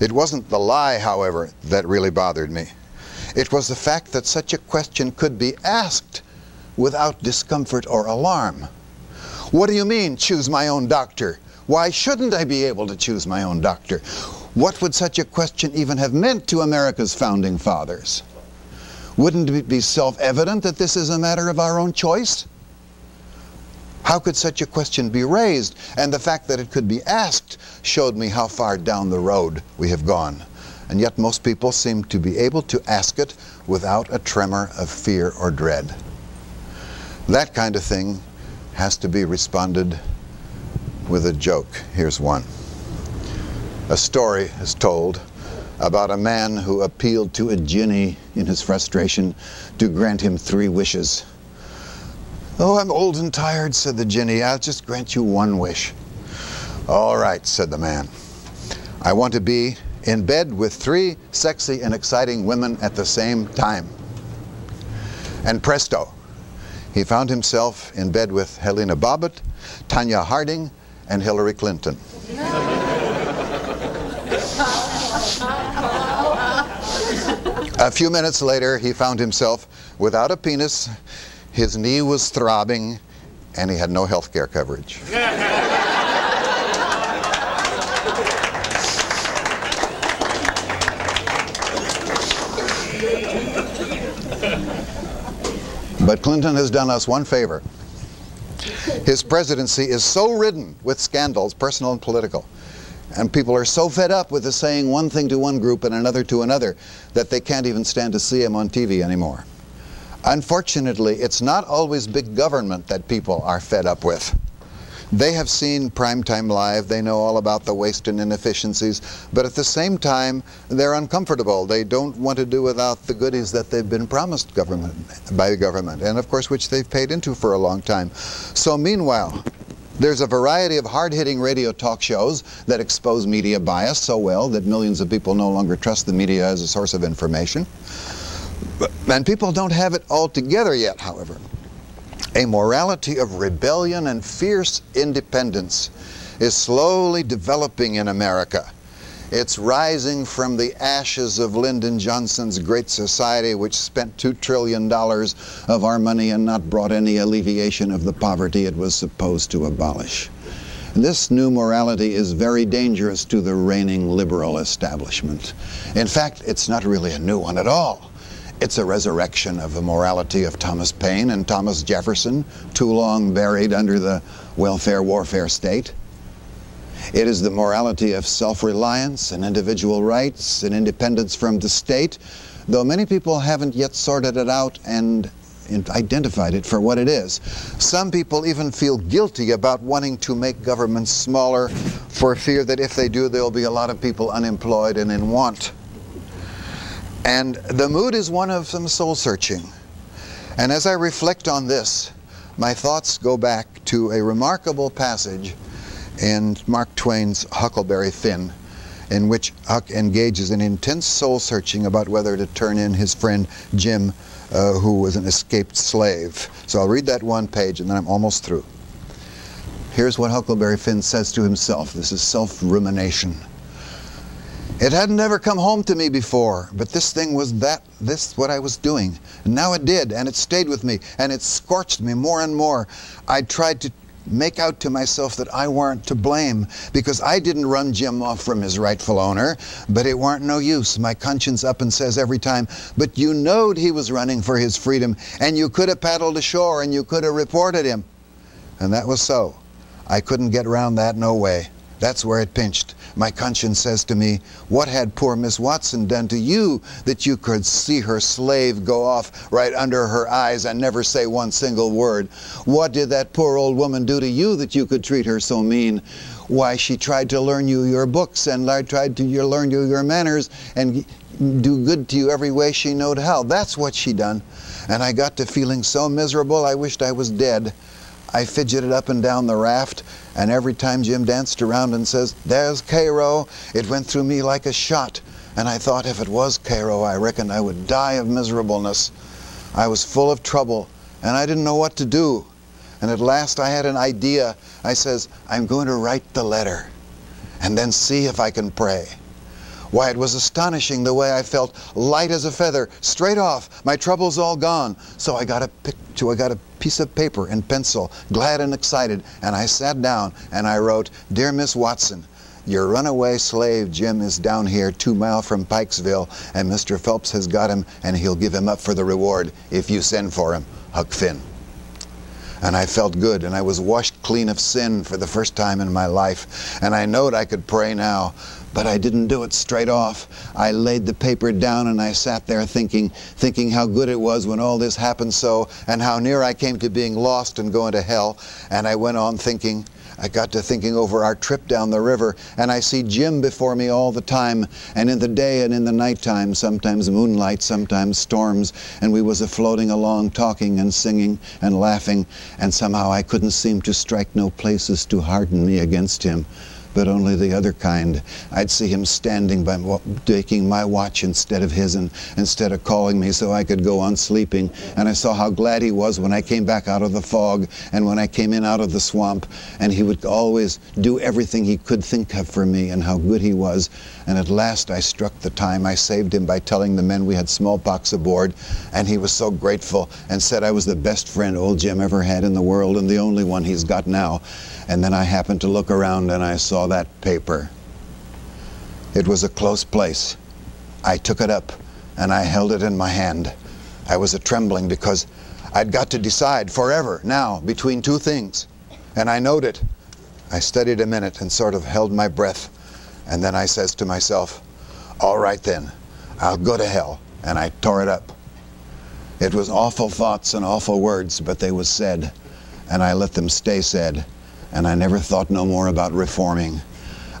It wasn't the lie, however, that really bothered me. It was the fact that such a question could be asked without discomfort or alarm. What do you mean, choose my own doctor? Why shouldn't I be able to choose my own doctor? What would such a question even have meant to America's founding fathers? Wouldn't it be self-evident that this is a matter of our own choice? How could such a question be raised? And the fact that it could be asked showed me how far down the road we have gone. And yet most people seem to be able to ask it without a tremor of fear or dread. That kind of thing has to be responded with a joke. Here's one a story is told about a man who appealed to a genie in his frustration to grant him three wishes. Oh, I'm old and tired, said the genie. I'll just grant you one wish. All right, said the man. I want to be in bed with three sexy and exciting women at the same time. And presto, he found himself in bed with Lorena Bobbitt, Tonya Harding, and Hillary Clinton. A few minutes later, he found himself without a penis, his knee was throbbing, and he had no health care coverage. But Clinton has done us one favor. His presidency is so ridden with scandals, personal and political, and people are so fed up with the saying one thing to one group and another to another that they can't even stand to see him on TV anymore. Unfortunately, it's not always big government that people are fed up with. They have seen Primetime Live. They know all about the waste and inefficiencies. But at the same time, they're uncomfortable. They don't want to do without the goodies that they've been promised government by the government, and of course, which they've paid into for a long time. So meanwhile, there's a variety of hard-hitting radio talk shows that expose media bias so well that millions of people no longer trust the media as a source of information. And people don't have it all together yet, however a morality of rebellion and fierce independence is slowly developing in America. It's rising from the ashes of Lyndon Johnson's Great Society, which spent $2 trillion of our money and not brought any alleviation of the poverty it was supposed to abolish. This new morality is very dangerous to the reigning liberal establishment. In fact, it's not really a new one at all. It's a resurrection of the morality of Thomas Paine and Thomas Jefferson, too long buried under the welfare warfare state. It is the morality of self-reliance and individual rights and independence from the state, though many people haven't yet sorted it out and identified it for what it is. Some people even feel guilty about wanting to make governments smaller for fear that if they do, there'll be a lot of people unemployed and in want. And the mood is one of some soul searching. And as I reflect on this, my thoughts go back to a remarkable passage in Mark Twain's Huckleberry Finn, in which Huck engages in intense soul searching about whether to turn in his friend Jim, uh, who was an escaped slave. So I'll read that one page and then I'm almost through. Here's what Huckleberry Finn says to himself. This is self rumination. It hadn't ever come home to me before, but this thing was that, this what I was doing. And now it did, and it stayed with me, and it scorched me more and more. I tried to make out to myself that I weren't to blame because I didn't run Jim off from his rightful owner, but it weren't no use. My conscience up and says every time, but you knowed he was running for his freedom, and you could have paddled ashore and you could have reported him. And that was so. I couldn't get around that no way. That's where it pinched. My conscience says to me, What had poor Miss Watson done to you that you could see her slave go off right under her eyes and never say one single word? What did that poor old woman do to you that you could treat her so mean? Why, she tried to learn you your books and I tried to learn you your manners and do good to you every way she knowed how. That's what she done. And I got to feeling so miserable I wished I was dead. I fidgeted up and down the raft, and every time Jim danced around and says, There's Cairo, it went through me like a shot. And I thought if it was Cairo, I reckoned I would die of miserableness. I was full of trouble, and I didn't know what to do. And at last I had an idea. I says, I'm going to write the letter and then see if I can pray. Why, it was astonishing the way I felt light as a feather, straight off. My troubles all gone. So I got a picture, I got a piece of paper and pencil, glad and excited, and I sat down and I wrote, Dear Miss Watson, your runaway slave Jim is down here two mile from Pikesville, and Mr. Phelps has got him, and he'll give him up for the reward if you send for him. Huck Finn. And I felt good, and I was washed clean of sin for the first time in my life. And I knowed I could pray now. But I didn't do it straight off. I laid the paper down and I sat there thinking, thinking how good it was when all this happened so, and how near I came to being lost and going to hell. And I went on thinking, I got to thinking over our trip down the river, and I see Jim before me all the time, and in the day and in the nighttime, sometimes moonlight, sometimes storms, and we was a floating along, talking and singing and laughing, and somehow I couldn't seem to strike no places to harden me against him but only the other kind. I'd see him standing by taking my watch instead of his and instead of calling me so I could go on sleeping. And I saw how glad he was when I came back out of the fog and when I came in out of the swamp. And he would always do everything he could think of for me and how good he was. And at last I struck the time. I saved him by telling the men we had smallpox aboard. And he was so grateful and said I was the best friend old Jim ever had in the world and the only one he's got now. And then I happened to look around and I saw that paper. It was a close place. I took it up and I held it in my hand. I was a trembling because I'd got to decide forever now between two things. And I knowed it. I studied a minute and sort of held my breath. And then I says to myself, all right then, I'll go to hell. And I tore it up. It was awful thoughts and awful words, but they was said. And I let them stay said and I never thought no more about reforming.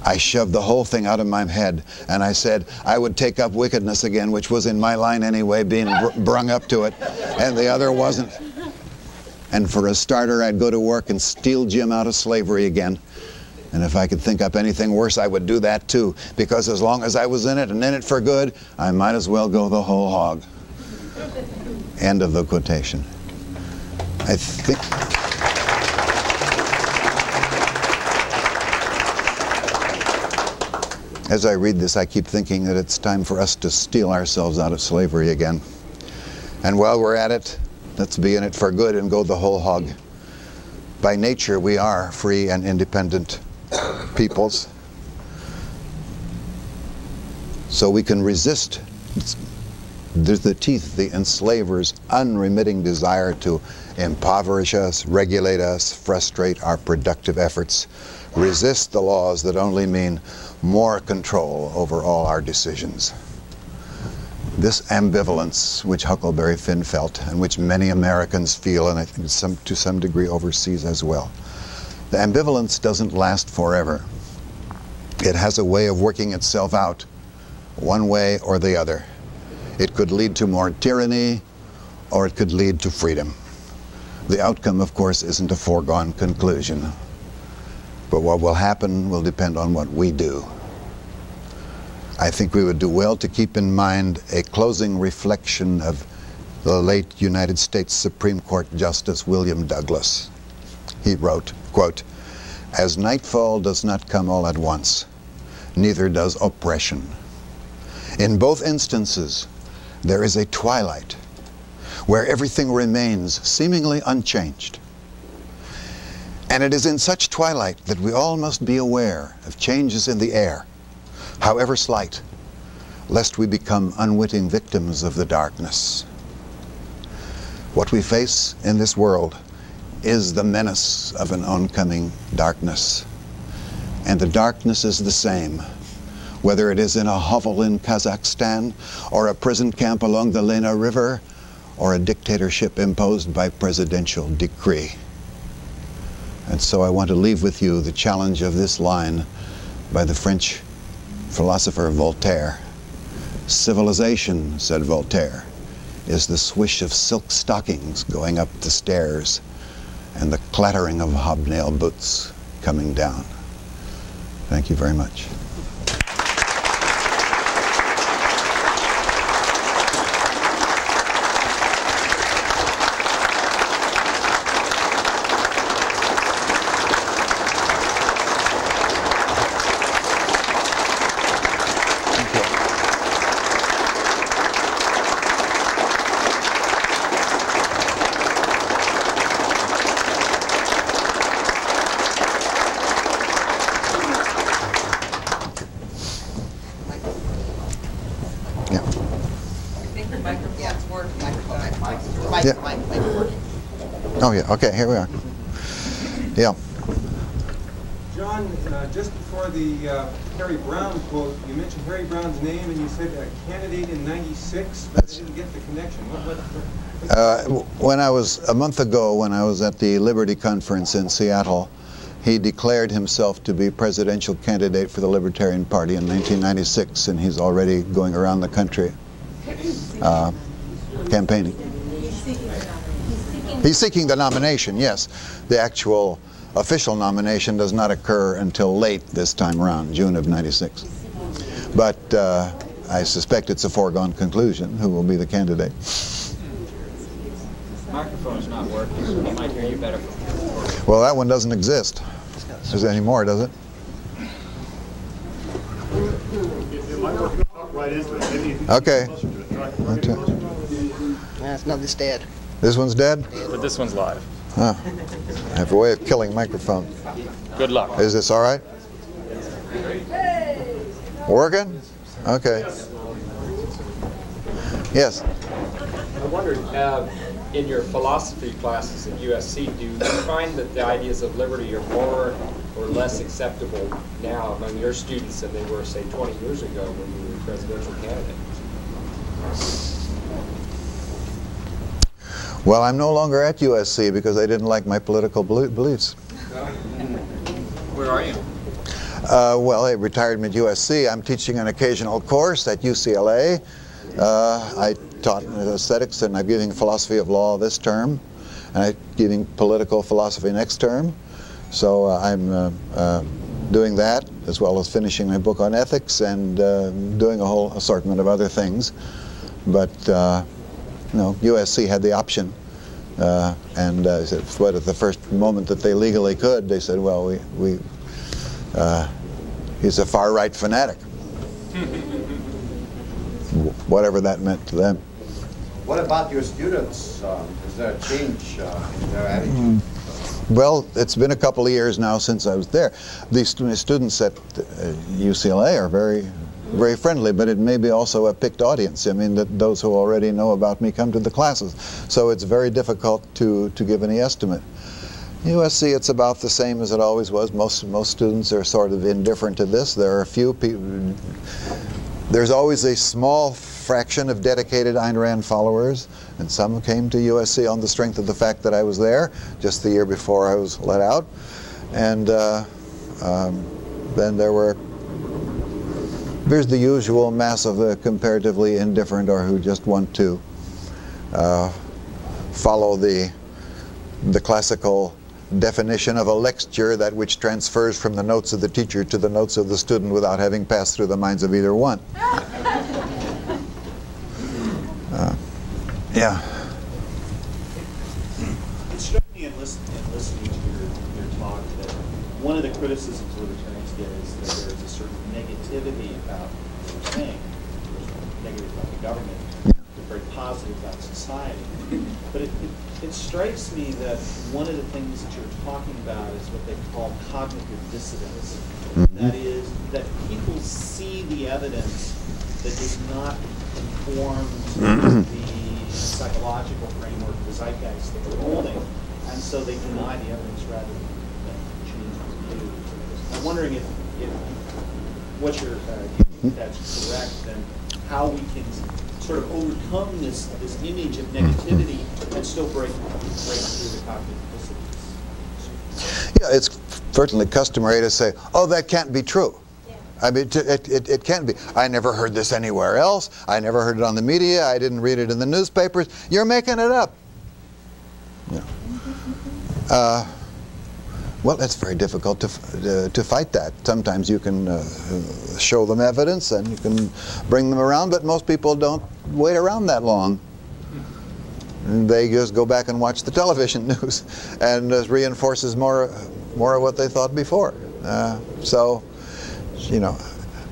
I shoved the whole thing out of my head, and I said I would take up wickedness again, which was in my line anyway, being br- brung up to it, and the other wasn't. And for a starter, I'd go to work and steal Jim out of slavery again. And if I could think up anything worse, I would do that too, because as long as I was in it and in it for good, I might as well go the whole hog. End of the quotation. I think. As I read this, I keep thinking that it's time for us to steal ourselves out of slavery again. And while we're at it, let's be in it for good and go the whole hog. By nature, we are free and independent peoples. So we can resist the teeth, the enslavers' unremitting desire to impoverish us, regulate us, frustrate our productive efforts, resist the laws that only mean more control over all our decisions. This ambivalence, which Huckleberry Finn felt, and which many Americans feel, and I think some, to some degree overseas as well, the ambivalence doesn't last forever. It has a way of working itself out, one way or the other. It could lead to more tyranny, or it could lead to freedom. The outcome, of course, isn't a foregone conclusion. But what will happen will depend on what we do. I think we would do well to keep in mind a closing reflection of the late United States Supreme Court Justice William Douglas. He wrote, quote, As nightfall does not come all at once, neither does oppression. In both instances, there is a twilight where everything remains seemingly unchanged. And it is in such twilight that we all must be aware of changes in the air, however slight, lest we become unwitting victims of the darkness. What we face in this world is the menace of an oncoming darkness. And the darkness is the same, whether it is in a hovel in Kazakhstan, or a prison camp along the Lena River, or a dictatorship imposed by presidential decree. And so I want to leave with you the challenge of this line by the French philosopher Voltaire. Civilization, said Voltaire, is the swish of silk stockings going up the stairs and the clattering of hobnail boots coming down. Thank you very much. Oh, yeah. Okay, here we are. Yeah. John, uh, just before the uh, Harry Browne quote, you mentioned Harry Browne's name and you said a candidate in 96, but I didn't get the connection. What, what, uh, when I was, a month ago, when I was at the Liberty Conference in Seattle, he declared himself to be presidential candidate for the Libertarian Party in 1996, and he's already going around the country uh, campaigning. He's seeking the nomination, yes. The actual official nomination does not occur until late this time around, June of 96. But uh, I suspect it's a foregone conclusion who will be the candidate. Microphone's not working, so he might hear you better. Well, that one doesn't exist. Does it anymore, does it? Okay. okay. That's not this dead. This one's dead? But this one's live. Huh. I have a way of killing microphone. Good luck. Is this all right? Working? Okay. Yes. I wondered, uh, in your philosophy classes at USC, do you find that the ideas of liberty are more or less acceptable now among your students than they were, say, 20 years ago when you were a presidential candidate? Well, I'm no longer at USC because they didn't like my political beliefs. where are you? Uh, well, I retired at USC. I'm teaching an occasional course at UCLA. Uh, I taught aesthetics and I'm giving philosophy of law this term, and I'm giving political philosophy next term. So uh, I'm uh, uh, doing that as well as finishing my book on ethics and uh, doing a whole assortment of other things. But uh, you know, USC had the option. Uh, and uh, said, what at the first moment that they legally could, they said, well, we, we uh, he's a far right fanatic. Whatever that meant to them. What about your students? Um, is there a change uh, in their attitude? Well, it's been a couple of years now since I was there. The students at uh, UCLA are very, very friendly, but it may be also a picked audience. I mean, that those who already know about me come to the classes, so it's very difficult to to give any estimate. USC, it's about the same as it always was. Most most students are sort of indifferent to this. There are a few people. There's always a small fraction of dedicated Ayn Rand followers, and some came to USC on the strength of the fact that I was there just the year before I was let out. And uh, um, then there were there's the usual mass of the comparatively indifferent or who just want to uh, follow the the classical definition of a lecture, that which transfers from the notes of the teacher to the notes of the student without having passed through the minds of either one. Uh, yeah. It struck me in listening, in listening to your, your talk that one of the criticisms libertarians get is that there is a certain negativity about the thing, negative about the government, but very positive about society. But it, it, it strikes me that one of the things that you're talking about is what they call cognitive dissonance. That is, that people see the evidence that does not conform to the psychological framework, the zeitgeist that we're holding, and so they deny the evidence rather than change views. I'm wondering if, if what you're, uh, if that's correct, then how we can sort of overcome this, this image of negativity and still break, break through the cognitive dissonance. Yeah, it's certainly customary to say, oh, that can't be true. I mean, it, it, it can't be. I never heard this anywhere else. I never heard it on the media. I didn't read it in the newspapers. You're making it up. Yeah. Uh, well, it's very difficult to, uh, to fight that. Sometimes you can uh, show them evidence and you can bring them around, but most people don't wait around that long. They just go back and watch the television news, and uh, reinforces more, more of what they thought before. Uh, so, you know,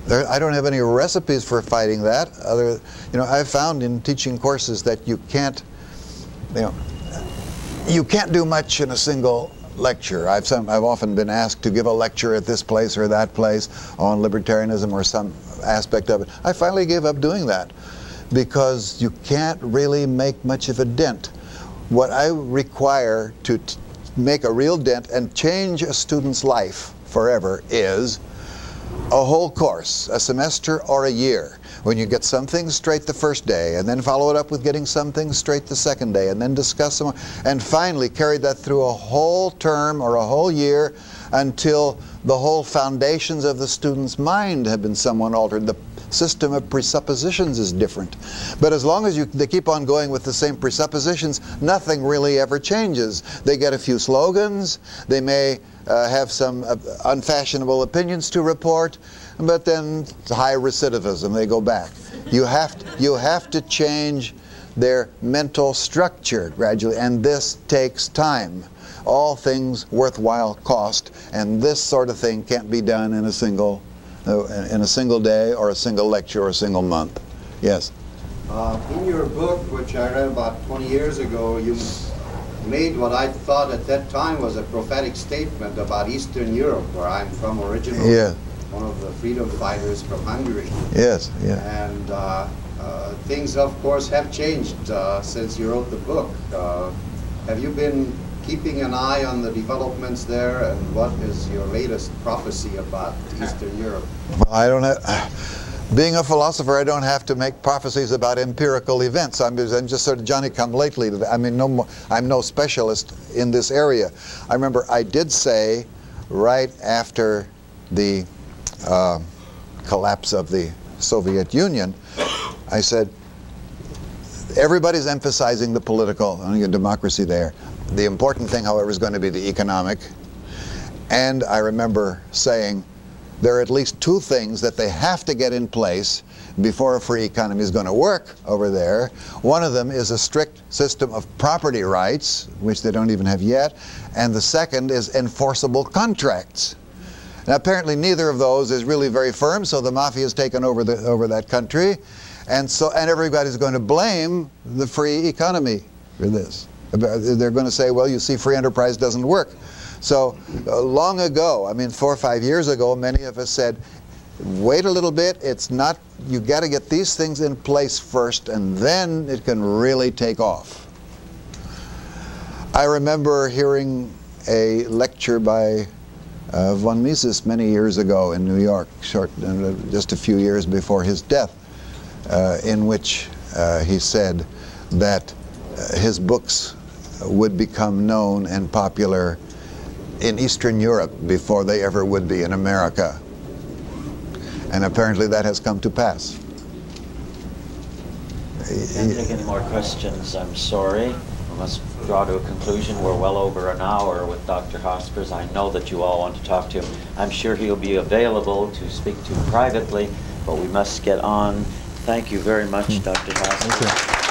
there, I don't have any recipes for fighting that. Other, you know, I've found in teaching courses that you can't, you know, you can't do much in a single lecture. I've some, I've often been asked to give a lecture at this place or that place on libertarianism or some aspect of it. I finally gave up doing that because you can't really make much of a dent. What I require to make a real dent and change a student's life forever is a whole course, a semester or a year, when you get some things straight the first day, and then follow it up with getting some things straight the second day, and then discuss some, and finally carry that through a whole term or a whole year until the whole foundations of the student's mind have been somewhat altered. The system of presuppositions is different. But as long as you, they keep on going with the same presuppositions, nothing really ever changes. They get a few slogans, they may uh, have some uh, unfashionable opinions to report, but then high recidivism, they go back. You have to, you have to change their mental structure gradually, and this takes time. All things worthwhile cost, and this sort of thing can't be done in a single uh, in a single day or a single lecture or a single month. Yes. Uh, in your book, which I read about 20 years ago, you made what I thought at that time was a prophetic statement about Eastern Europe, where I'm from originally. Yeah. One of the freedom fighters from Hungary. Yes. Yeah. And uh, uh, things, of course, have changed uh, since you wrote the book. Uh, have you been keeping an eye on the developments there, and what is your latest prophecy about Eastern Europe? Well, I don't have. Being a philosopher, I don't have to make prophecies about empirical events. I'm, I'm just sort of Johnny come lately. I mean, no more, I'm no specialist in this area. I remember I did say right after the uh, collapse of the Soviet Union, I said, everybody's emphasizing the political and democracy there. The important thing, however, is going to be the economic. And I remember saying there are at least two things that they have to get in place before a free economy is going to work over there. One of them is a strict system of property rights, which they don't even have yet, and the second is enforceable contracts. Now, apparently, neither of those is really very firm, so the mafia has taken over the over that country, and so and everybody's going to blame the free economy for this. They're going to say, "Well, you see, free enterprise doesn't work." So, uh, long ago, I mean, four or five years ago, many of us said, "Wait a little bit. It's not. You got to get these things in place first, and then it can really take off." I remember hearing a lecture by uh, von Mises many years ago in New York, short, uh, just a few years before his death, uh, in which uh, he said that uh, his books would become known and popular in Eastern Europe before they ever would be in America. And apparently that has come to pass. Can't take any more questions, I'm sorry. We must draw to a conclusion. We're well over an hour with Dr. Hospers. I know that you all want to talk to him. I'm sure he'll be available to speak to privately, but we must get on. Thank you very much, hmm. Dr. Hospers.